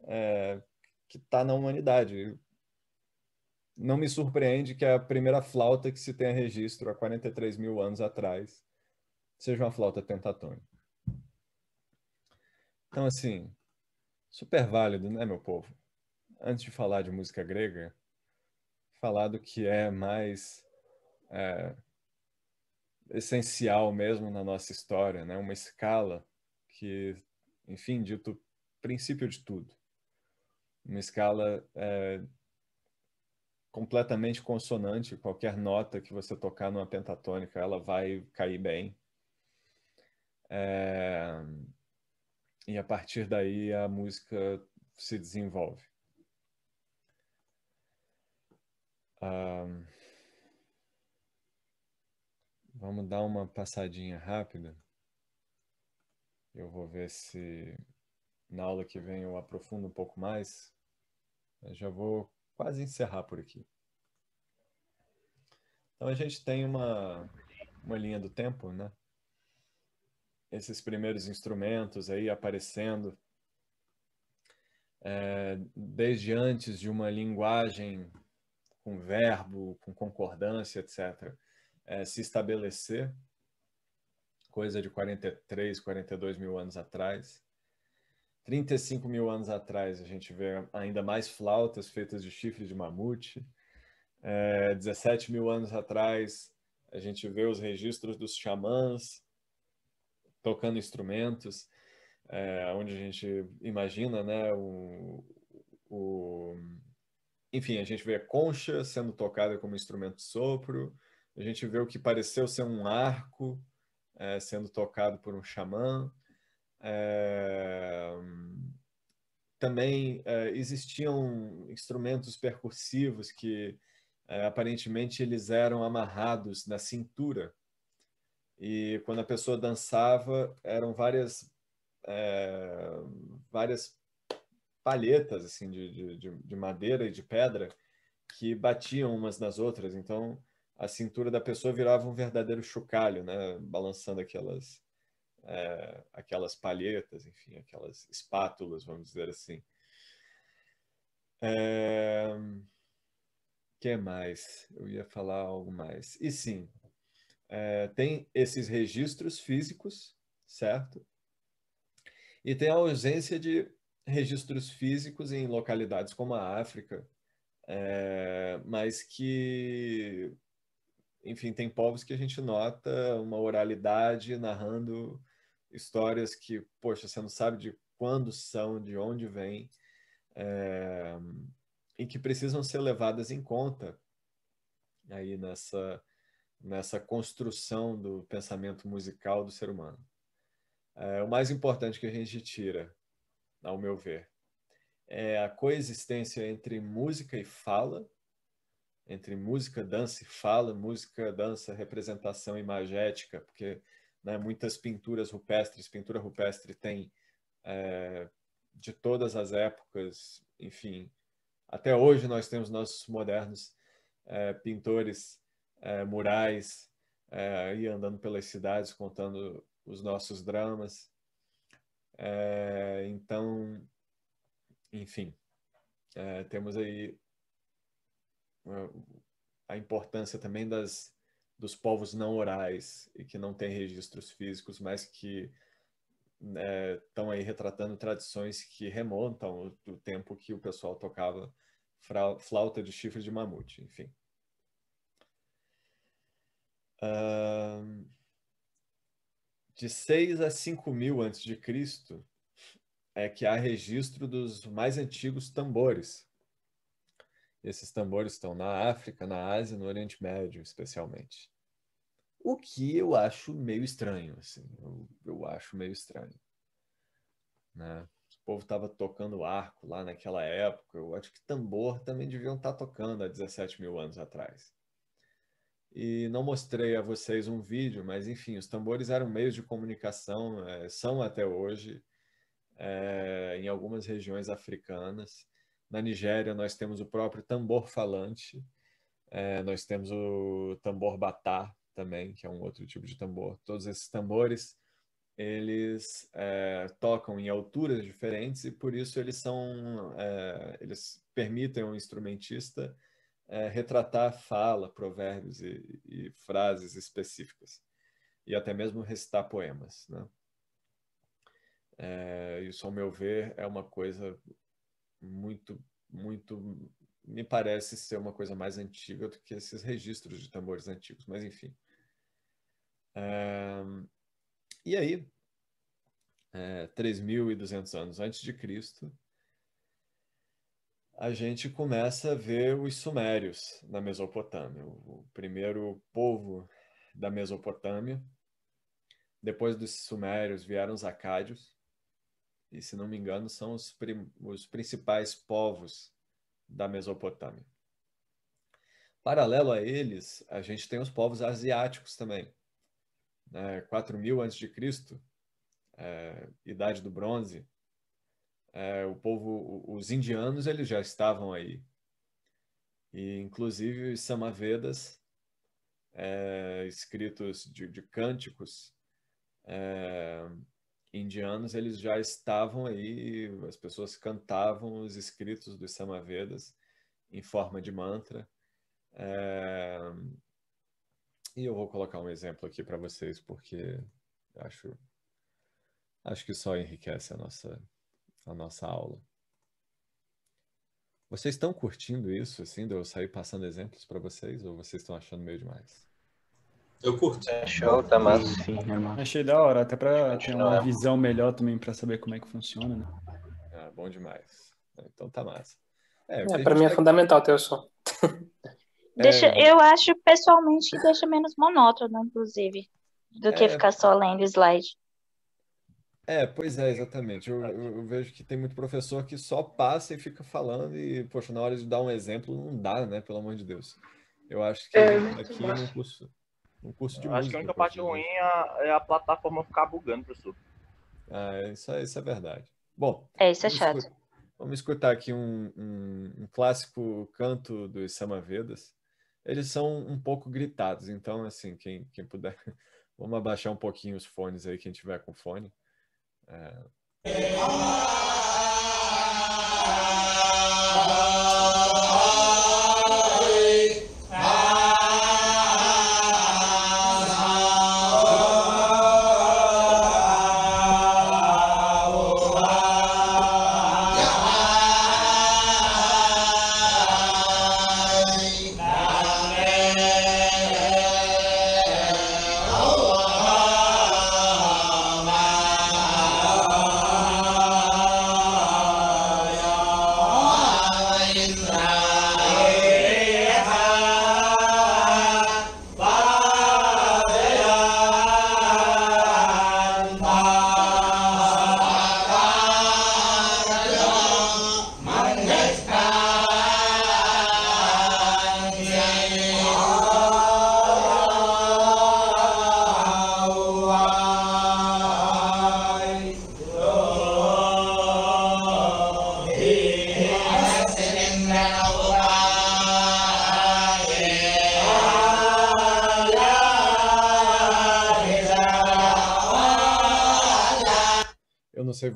é, que está na humanidade. Não me surpreende que a primeira flauta que se tenha registro há 43 mil anos atrás seja uma flauta pentatônica. Então, assim, super válido, né, meu povo? Antes de falar de música grega, falar do que é mais é, essencial mesmo na nossa história, né? Uma escala que, enfim, dito princípio de tudo. Uma escala é, completamente consonante, qualquer nota que você tocar numa pentatônica, ela vai cair bem. É, e a partir daí a música se desenvolve. Um, Vamos dar uma passadinha rápida. Eu vou ver se na aula que vem eu aprofundo um pouco mais. Eu já vou quase encerrar por aqui. Então a gente tem uma, uma linha do tempo, né? Esses primeiros instrumentos aí aparecendo é, desde antes de uma linguagem com verbo, com concordância, etc., é, se estabelecer, coisa de 43, 42 mil anos atrás. 35 mil anos atrás, a gente vê ainda mais flautas feitas de chifre de mamute. É, 17 mil anos atrás, a gente vê os registros dos xamãs tocando instrumentos, é, onde a gente imagina né, o, o, enfim, a gente vê a concha sendo tocada como instrumento de sopro, a gente vê o que pareceu ser um arco é, sendo tocado por um xamã. É, também é, existiam instrumentos percussivos que é, aparentemente eles eram amarrados na cintura e quando a pessoa dançava eram várias é, várias palhetas assim de, de, de madeira e de pedra que batiam umas nas outras então a cintura da pessoa virava um verdadeiro chocalho, né? balançando aquelas, é, aquelas palhetas, enfim, aquelas espátulas, vamos dizer assim. É... que mais? Eu ia falar algo mais. E sim, é, tem esses registros físicos, certo? E tem a ausência de registros físicos em localidades como a África, é, mas que enfim, tem povos que a gente nota uma oralidade narrando histórias que, poxa, você não sabe de quando são, de onde vêm, é, e que precisam ser levadas em conta aí nessa, nessa construção do pensamento musical do ser humano. É, o mais importante que a gente tira, ao meu ver, é a coexistência entre música e fala, entre música, dança e fala, música, dança, representação imagética, porque né, muitas pinturas rupestres, pintura rupestre tem é, de todas as épocas, enfim, até hoje nós temos nossos modernos é, pintores é, murais é, aí andando pelas cidades contando os nossos dramas. É, então, enfim, é, temos aí a importância também das, dos povos não orais e que não têm registros físicos, mas que estão né, aí retratando tradições que remontam do tempo que o pessoal tocava flauta de chifre de mamute, enfim. Uh, de 6 a 5 mil antes de Cristo é que há registro dos mais antigos tambores, esses tambores estão na África, na Ásia, no Oriente Médio, especialmente. O que eu acho meio estranho, assim, eu, eu acho meio estranho. Né? O povo estava tocando arco lá naquela época, eu acho que tambor também deviam estar tá tocando há 17 mil anos atrás. E não mostrei a vocês um vídeo, mas enfim, os tambores eram meios de comunicação, é, são até hoje, é, em algumas regiões africanas. Na Nigéria, nós temos o próprio tambor falante, é, nós temos o tambor batá também, que é um outro tipo de tambor. Todos esses tambores, eles é, tocam em alturas diferentes e por isso eles são, é, eles permitem ao instrumentista é, retratar fala, provérbios e, e, frases específicas e até mesmo recitar poemas, né? É, isso, ao meu ver, é uma coisa muito, muito, me parece ser uma coisa mais antiga do que esses registros de tambores antigos, mas enfim. E aí, é, 3.200 anos antes de Cristo, a gente começa a ver os sumérios na Mesopotâmia, o primeiro povo da Mesopotâmia. Depois dos sumérios vieram os acádios, e se não me engano, são os, os principais povos da Mesopotâmia. Paralelo a eles, a gente tem os povos asiáticos também. né, 4000 antes de Cristo, é, idade do bronze, é, o povo, os indianos, eles já estavam aí. E, inclusive, os Samavedas, é, escritos de, de cânticos é, indianos, eles já estavam aí, as pessoas cantavam os escritos dos Samavedas em forma de mantra. É, e eu vou colocar um exemplo aqui para vocês, porque acho, acho que só enriquece a nossa, a nossa aula. Vocês estão curtindo isso, assim, de eu sair passando exemplos para vocês, ou vocês estão achando meio demais? Eu curto. É show, tá massa. Sim, Achei da hora, até para ter uma visão melhor também para saber como é que funciona, né? Ah, bom demais. Então tá massa. É, é para mim é tá... fundamental ter o som. Deixa, é... Eu acho pessoalmente que deixa menos monótono, inclusive, do que É. ficar só lendo slide. É, pois é, exatamente. Eu, eu- eu vejo que tem muito professor que só passa e fica falando e, poxa, na hora de dar um exemplo, não dá, né? Pelo amor de Deus. Eu acho que É, aqui num curso, curso de Eu acho que música, a única parte ruim é a, é a plataforma ficar bugando, professor. Ah, isso é, isso é verdade. Bom, É, isso é vamos chato. escu- Vamos escutar aqui um, um- um clássico canto dos Samavedas. Eles são um pouco gritados, então, assim, quem, quem puder, vamos abaixar um pouquinho os fones aí, quem tiver com fone. É,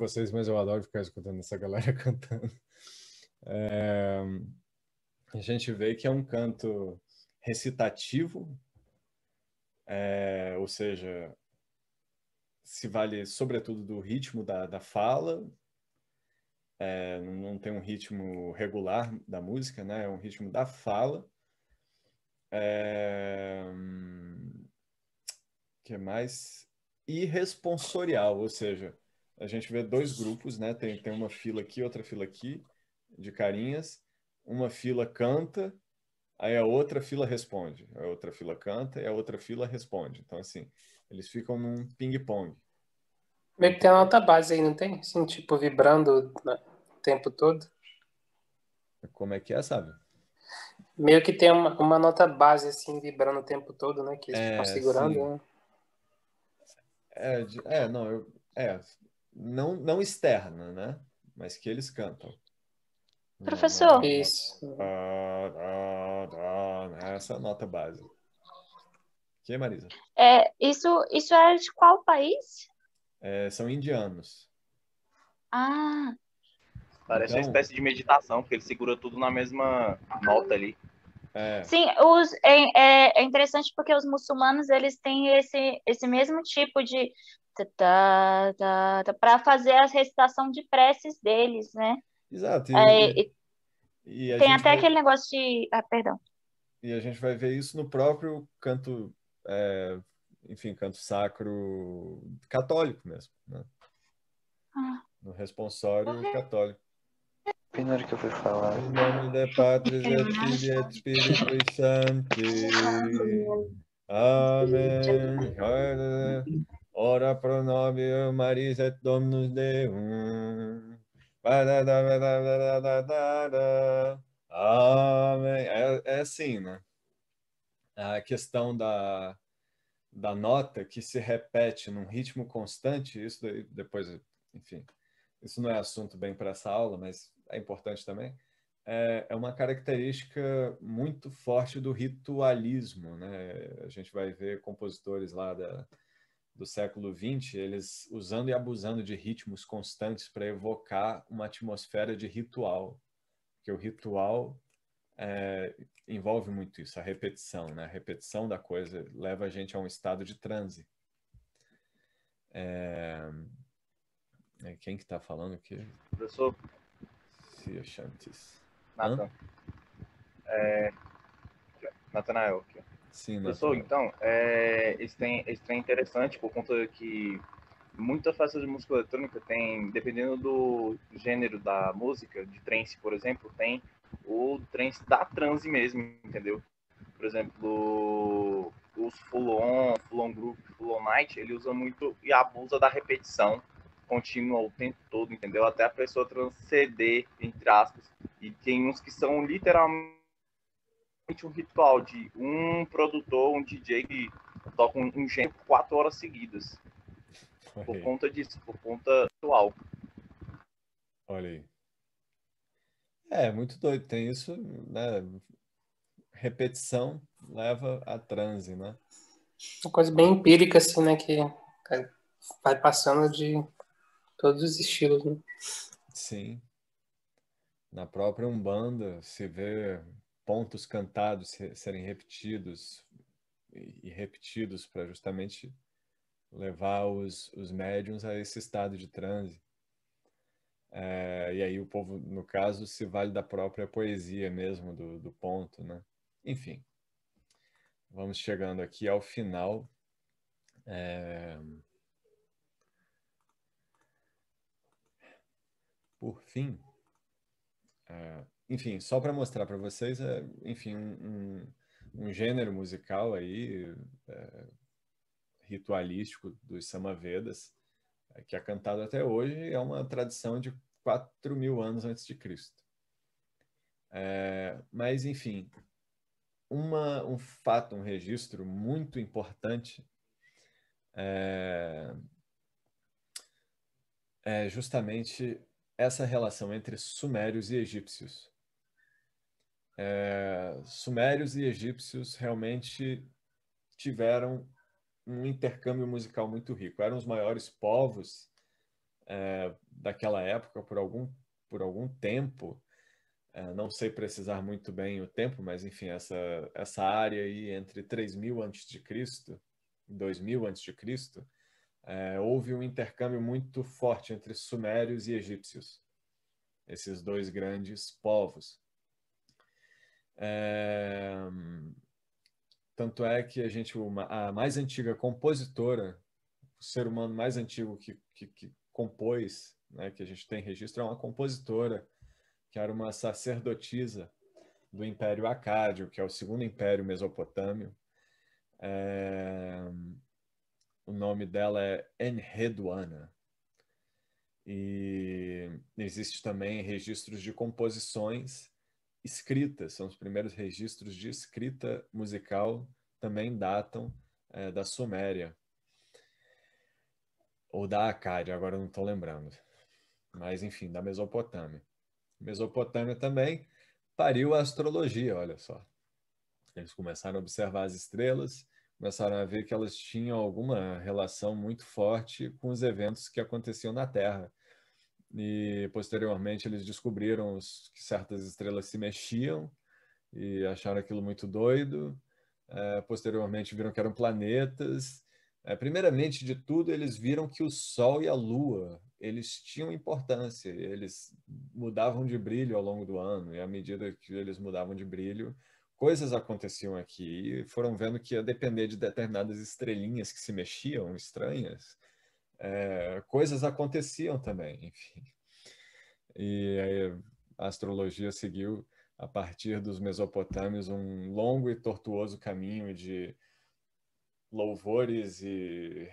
vocês, mas eu adoro ficar escutando essa galera cantando. É, a gente vê que é um canto recitativo, é, ou seja, se vale sobretudo do ritmo da, da fala, é, não tem um ritmo regular da música, né? É um ritmo da fala. É, que mais? E responsorial, ou seja, a gente vê dois grupos, né? Tem, tem uma fila aqui, outra fila aqui, de carinhas. Uma fila canta, aí a outra fila responde. A outra fila canta e a outra fila responde. Então, assim, eles ficam num ping-pong. Meio que tem uma nota base aí, não tem? Assim, tipo, vibrando né, o tempo todo. Como é que é, sabe? Meio que tem uma, uma nota base, assim, vibrando o tempo todo, né? Que eles É, ficam segurando, sim. né? É, é, não, eu, é, não, não externa, né? Mas que eles cantam. Professor. Isso. Ah, ah, ah, essa é a nota base. Que, Marisa? É, isso, isso é de qual país? É, são indianos. Ah, Parece uma Então- espécie de meditação, porque ele segura tudo na mesma nota ali. É, sim, os, é, é, é interessante porque os muçulmanos eles têm esse, esse mesmo tipo de para fazer a recitação de preces deles, né? exato. E, É, e- e e a tem até vai- aquele negócio de. Ah, perdão. E a gente vai ver isso no próprio canto, é, enfim, canto sacro católico mesmo, né? Ah. No responsório católico. Bem na hora que eu fui falar. Em nome de Patris et Filii et Spiritui Sancti. Amém. Ora pro nobis Maris et Dominus Deum. Amém. É, é assim, né? A questão da, da nota que se repete num ritmo constante, isso depois, enfim, isso não é assunto bem para essa aula, mas é importante também, é, é uma característica muito forte do ritualismo, né? A gente vai ver compositores lá da, do século XX, eles usando e abusando de ritmos constantes para evocar uma atmosfera de ritual, porque o ritual é, envolve muito isso, a repetição, né? A repetição da coisa leva a gente a um estado de transe. É... Quem que está falando aqui? Professor? Cia Chantes. Nathan. É... Natanael aqui. Sim, Professor, então, é, esse, tem, esse trem é interessante por conta que muita festa de música eletrônica tem, dependendo do gênero da música, de trance, por exemplo, tem o trance da transe mesmo, entendeu? Por exemplo, os full on, full on group, full on night, ele usa muito e abusa da repetição contínua o tempo todo, entendeu? Até a pessoa transcender, entre aspas. E tem uns que são literalmente um ritual de um produtor, um DJ que toca um, um gênero quatro horas seguidas. Por conta disso, por conta atual. Olha aí. É, muito doido. Tem isso, né? Repetição leva a transe, né? Uma coisa bem empírica, assim, né? Que vai passando de todos os estilos, né? Sim. Na própria Umbanda se vê pontos cantados serem repetidos e repetidos para justamente levar os, os médiums a esse estado de transe. É, e aí o povo, no caso, se vale da própria poesia mesmo, do, do ponto, né? Enfim, vamos chegando aqui ao final. É... Por fim, é... enfim, só para mostrar para vocês, é, enfim, um, um, gênero musical aí, é, ritualístico dos Samavedas, é, que é cantado até hoje, é uma tradição de 4 mil anos antes de Cristo. É, mas, enfim, uma, um fato, um registro muito importante é, é justamente essa relação entre sumérios e egípcios. É, sumérios e egípcios realmente tiveram um intercâmbio musical muito rico. Eram os maiores povos é, daquela época por algum, por algum tempo. É, não sei precisar muito bem o tempo, mas enfim, essa, essa área aí entre 3000 a.C. e 2000 a.C., é, houve um intercâmbio muito forte entre sumérios e egípcios, esses dois grandes povos. É, tanto é que a gente, uma, a mais antiga compositora, o ser humano mais antigo que, que, que compôs, né, que a gente tem registro, é uma compositora, que era uma sacerdotisa do Império Acádio, que é o segundo império mesopotâmio. É... O nome dela é Enheduana. E existe também registros de composições escritas, são os primeiros registros de escrita musical, também datam é, da Suméria. Ou da Acádia, agora não estou lembrando. Mas, enfim, da Mesopotâmia. Mesopotâmia também pariu a astrologia, olha só. Eles começaram a observar as estrelas, começaram a ver que elas tinham alguma relação muito forte com os eventos que aconteciam na Terra. E posteriormente eles descobriram que certas estrelas se mexiam e acharam aquilo muito doido. É, posteriormente viram que eram planetas. É, primeiramente de tudo, eles viram que o Sol e a Lua eles tinham importância, eles mudavam de brilho ao longo do ano, e à medida que eles mudavam de brilho, coisas aconteciam aqui, e foram vendo que a depender de determinadas estrelinhas que se mexiam, estranhas, é, coisas aconteciam também, enfim. E aí a astrologia seguiu, a partir dos mesopotâmios, um longo e tortuoso caminho de louvores e,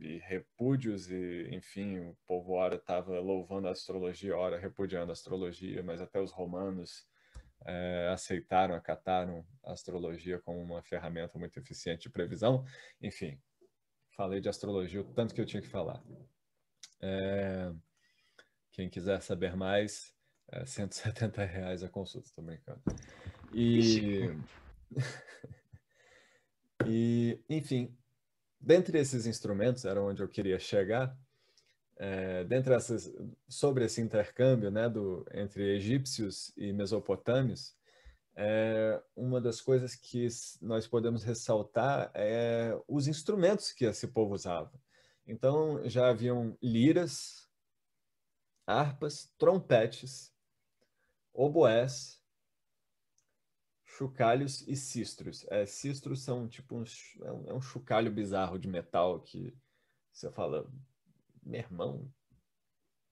e, repúdios e enfim o povo ora estava louvando a astrologia ora repudiando a astrologia mas até os romanos é, aceitaram, acataram a astrologia como uma ferramenta muito eficiente de previsão. Enfim, falei de astrologia o tanto que eu tinha que falar. É, quem quiser saber mais, é 170 reais a consulta, estou brincando. E, e, enfim, dentre esses instrumentos, era onde eu queria chegar, é, dentre essas, sobre esse intercâmbio né, do, entre egípcios e mesopotâmios, é, uma das coisas que nós podemos ressaltar é os instrumentos que esse povo usava. Então, já haviam liras, harpas, trompetes, oboés, chocalhos e cistros. É, cistros são tipo uns, é um, é um chocalho bizarro de metal que você fala, meu irmão,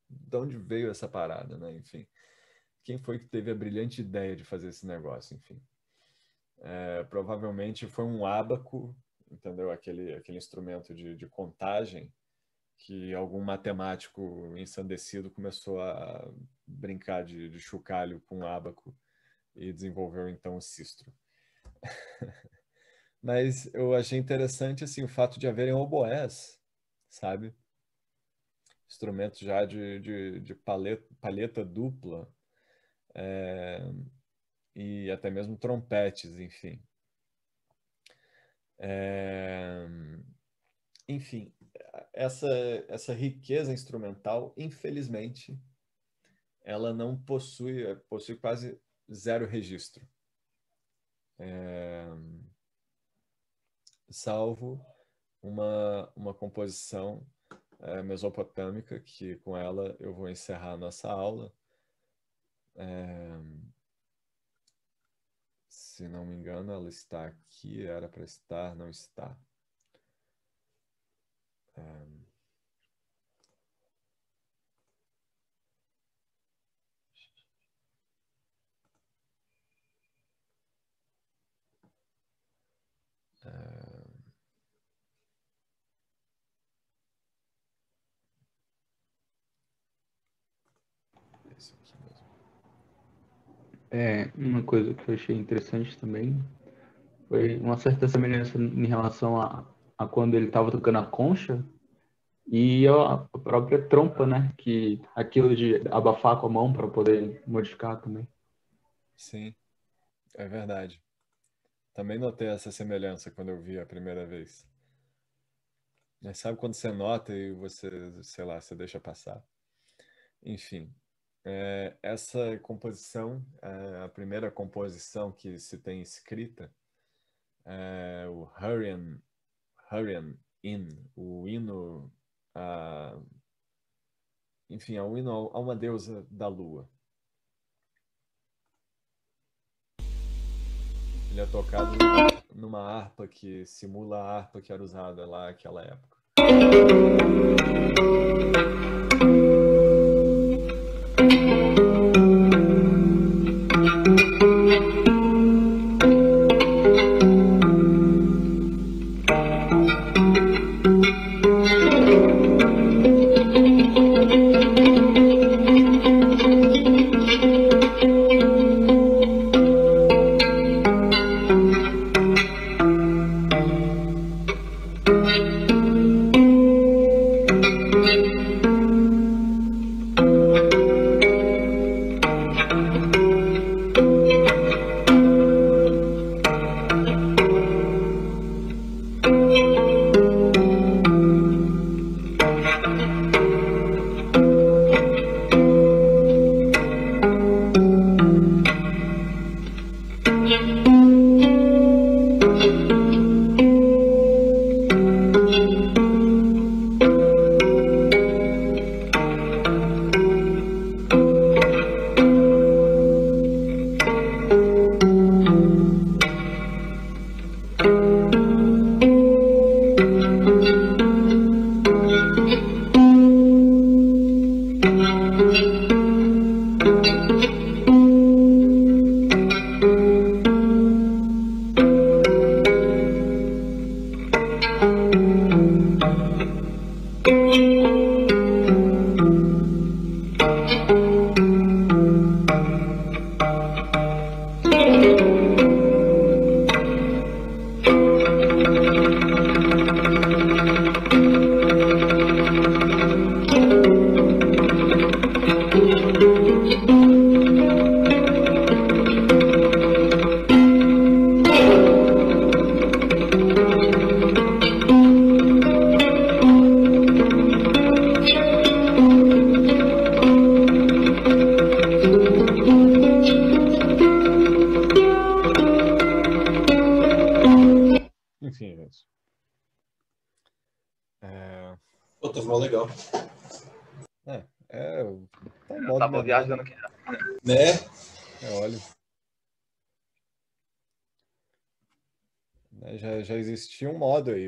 de onde veio essa parada, né? Enfim, quem foi que teve a brilhante ideia de fazer esse negócio, enfim. É, provavelmente foi um ábaco, entendeu? Aquele, aquele instrumento de, de contagem que algum matemático ensandecido começou a brincar de, de chocalho com um ábaco e desenvolveu então o cistro. Mas eu achei interessante assim o fato de haverem oboés, sabe? Instrumentos já de, de, de paleta, palheta dupla é, e até mesmo trompetes, enfim. É, enfim, essa, essa riqueza instrumental, infelizmente, ela não possui, possui quase zero registro. É, salvo uma, uma composição é, mesopotâmica, que com ela eu vou encerrar a nossa aula. É, se não me engano, ela está aqui, era para estar, não está. É, É, uma coisa que eu achei interessante também foi uma certa semelhança em relação a, a quando ele estava tocando a concha e a própria trompa, né? Que aquilo de abafar com a mão para poder modificar também. Sim, é verdade. Também notei essa semelhança quando eu vi a primeira vez. Mas sabe quando você nota e você, sei lá, você deixa passar? Enfim, é, essa composição, é a primeira composição que se tem escrita, é o Hurrian, Hurrian In, o hino, a, enfim, é o hino a uma deusa da lua. Ele é tocado numa harpa que simula a harpa que era usada lá naquela época.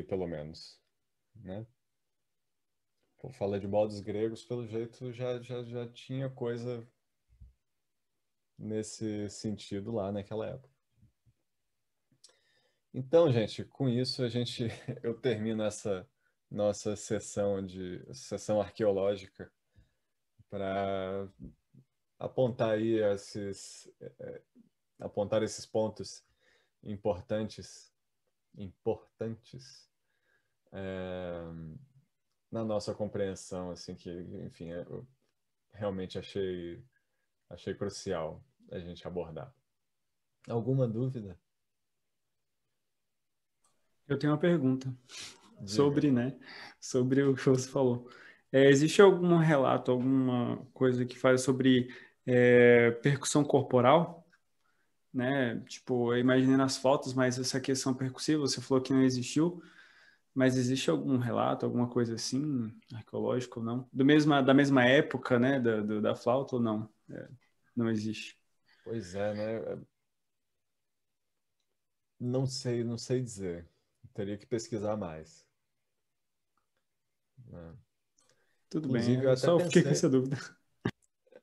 Pelo menos. Né? Por falar de modos gregos, pelo jeito já, já, já tinha coisa nesse sentido lá naquela época. Então, gente, com isso a gente eu termino essa nossa sessão de sessão arqueológica para apontar aí esses eh, apontar esses pontos importantes importantes eh, na nossa compreensão assim que enfim eu realmente achei achei crucial a gente abordar alguma dúvida Eu tenho uma pergunta sobre, né, sobre o que você falou. É, existe algum relato, alguma coisa que faz sobre é, percussão corporal? Né? Tipo, eu imaginei nas fotos, mas essa questão percussiva, você falou que não existiu, mas existe algum relato, alguma coisa assim, arqueológico ou não? Do mesma, da mesma época, né, da, do- da flauta ou não? É, não existe. Pois é, né? Não sei, não sei dizer. Teria que pesquisar mais. né? Tudo bem, Inclusive, eu até só fiquei com pensei- essa dúvida.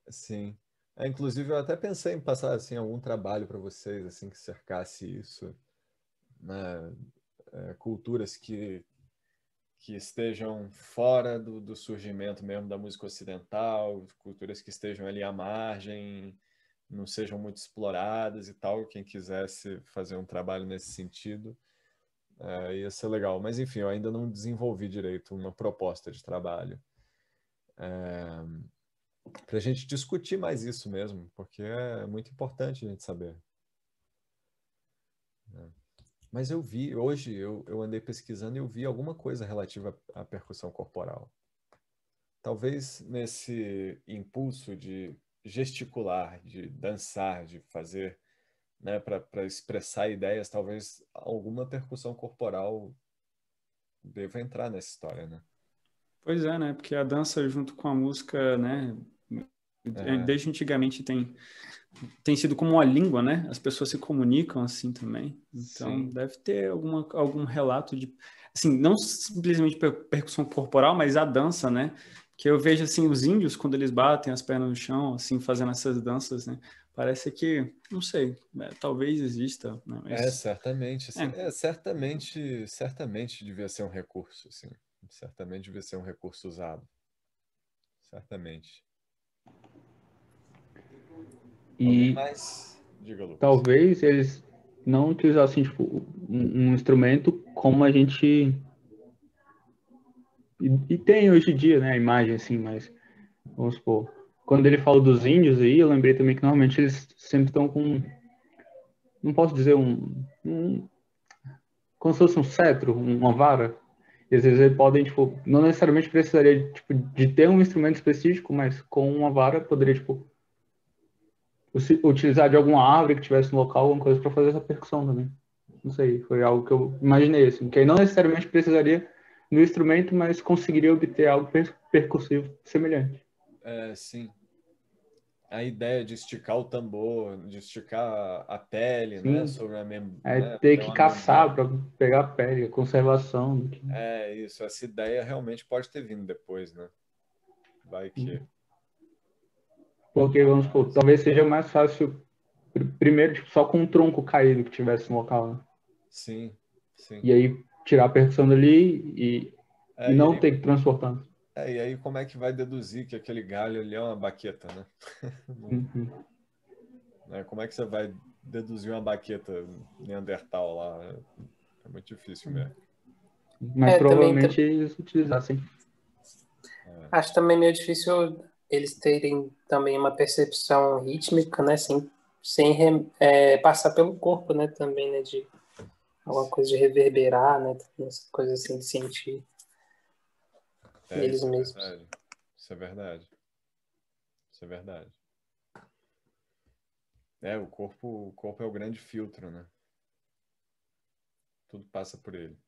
Sim. É, inclusive, eu até pensei em passar assim algum trabalho para vocês assim que cercasse isso, né? É, culturas que que estejam fora do, do surgimento mesmo da música ocidental, culturas que estejam ali à margem, não sejam muito exploradas e tal. Quem quisesse fazer um trabalho nesse sentido, é, ia ser legal. Mas enfim, eu ainda não desenvolvi direito uma proposta de trabalho. para a gente discutir mais isso mesmo, porque é muito importante a gente saber. né? Mas eu vi, hoje eu, eu andei pesquisando e eu vi alguma coisa relativa à percussão corporal. Talvez nesse impulso de gesticular, de dançar, de fazer, né, para expressar ideias, talvez alguma percussão corporal deva entrar nessa história, né? Pois é, né? Porque a dança junto com a música, né? É. Desde antigamente tem, tem sido como uma língua, né? As pessoas se comunicam assim também. Então Sim. deve ter alguma, algum relato de, assim, não simplesmente per- percussão corporal, mas a dança, né? Que eu vejo assim os índios quando eles batem as pernas no chão, assim, fazendo essas danças, né? Parece que, não sei, é, talvez exista, né? Mas- É, certamente. assim, É. É, certamente, certamente devia ser um recurso, assim. Certamente devia ser um recurso usado. Certamente. E Mas, talvez eles não utilizassem tipo, um, um instrumento como a gente. E, e tem hoje em dia, né? A imagem assim, mas. Vamos supor. Quando ele fala dos índios aí, eu lembrei também que normalmente eles sempre estão com. Não posso dizer um. um como se fosse um cetro, uma vara. E às vezes eles podem, tipo, não necessariamente precisaria tipo, de ter um instrumento específico, mas com uma vara poderia, tipo, utilizar de alguma árvore que tivesse no local, alguma coisa para fazer essa percussão também. Não sei, foi algo que eu imaginei, assim, que aí não necessariamente precisaria do instrumento, mas conseguiria obter algo per- percussivo semelhante. É, sim. A ideia de esticar o tambor, de esticar a pele, né? Sim. Sobre a mem É né, ter que caçar para pegar a pele, a conservação. que- É, isso. Essa ideia realmente pode ter vindo depois, né? Vai que. Porque, vamos supor, talvez seja mais fácil, pr- primeiro, tipo, só com um tronco caído que tivesse no local, né? Sim, sim. E aí tirar a percussão dali e, É, e e não aí- ter que transportar. É, e aí como é que vai deduzir que aquele galho ali é uma baqueta, né? Uhum. né? Como é que você vai deduzir uma baqueta neandertal lá? É- É muito difícil mesmo. Mas É, também provavelmente eles utilizassem. Acho também meio difícil eles terem também uma percepção rítmica, né? Sem, sem é, passar pelo corpo, né? Também, né? De alguma coisa de reverberar, né? Essa coisa assim de sentir É, eles isso é mesmos. verdade. Isso é verdade. Isso é verdade. É, o corpo, o corpo é o grande filtro, né? Tudo passa por ele.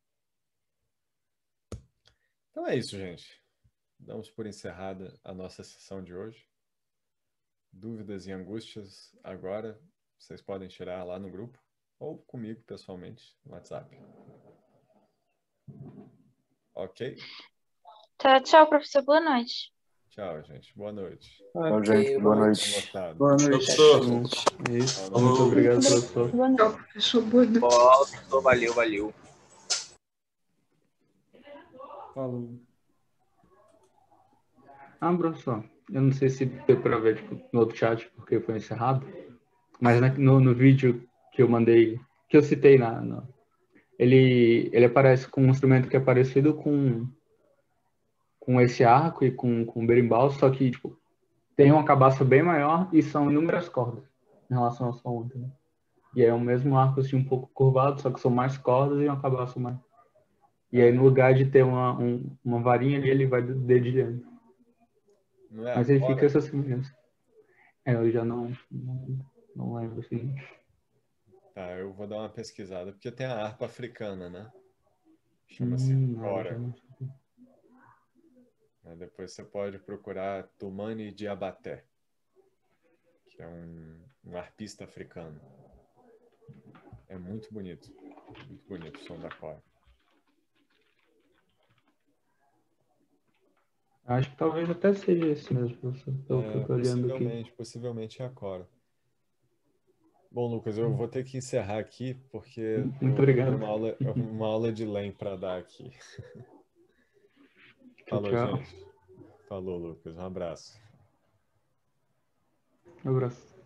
Então é isso, gente. Damos por encerrada a nossa sessão de hoje. dúvidas e angústias agora, vocês podem tirar lá no grupo ou comigo pessoalmente no WhatsApp. Ok? Tá, tchau, professor. Boa noite. Tchau, gente. Boa noite. Tchau, gente. Boa noite. Boa noite. Professor. É isso. Muito obrigado, professor. Boa noite. Professor, boa noite. Professor, valeu, valeu. Falou. Ah, professor, eu não sei se deu pra ver tipo, no outro chat porque foi encerrado, mas na- no, no vídeo que eu mandei, que eu citei na- ele, ele aparece com um instrumento que é parecido com, com esse arco e com, com o berimbau, só que tipo, tem uma cabaça bem maior e são inúmeras cordas em relação ao som, entendeu? E é o mesmo arco assim um pouco curvado, só que são mais cordas e uma cabaça mais. E aí no lugar de ter uma, um- uma varinha ali, ele vai dedilhando. É Mas agora? fica essa semelhança. É, eu já não, não, não lembro assim. Tá, eu vou dar uma pesquisada, porque tem a harpa africana, né? Chama-se Hum, Cora. Depois você pode procurar Tumani Diabaté, que é um, um arpista africano. É muito bonito. Muito bonito o som da Cora. Acho que talvez até seja esse mesmo, pelo que eu É, tô olhando aqui. possivelmente, é a Cora. Bom, Lucas, eu vou ter que encerrar aqui, porque Muito obrigado. uma aula, uma aula de LEM para dar aqui. Falou, tchau. gente. Falou, Lucas. Um abraço. Um abraço.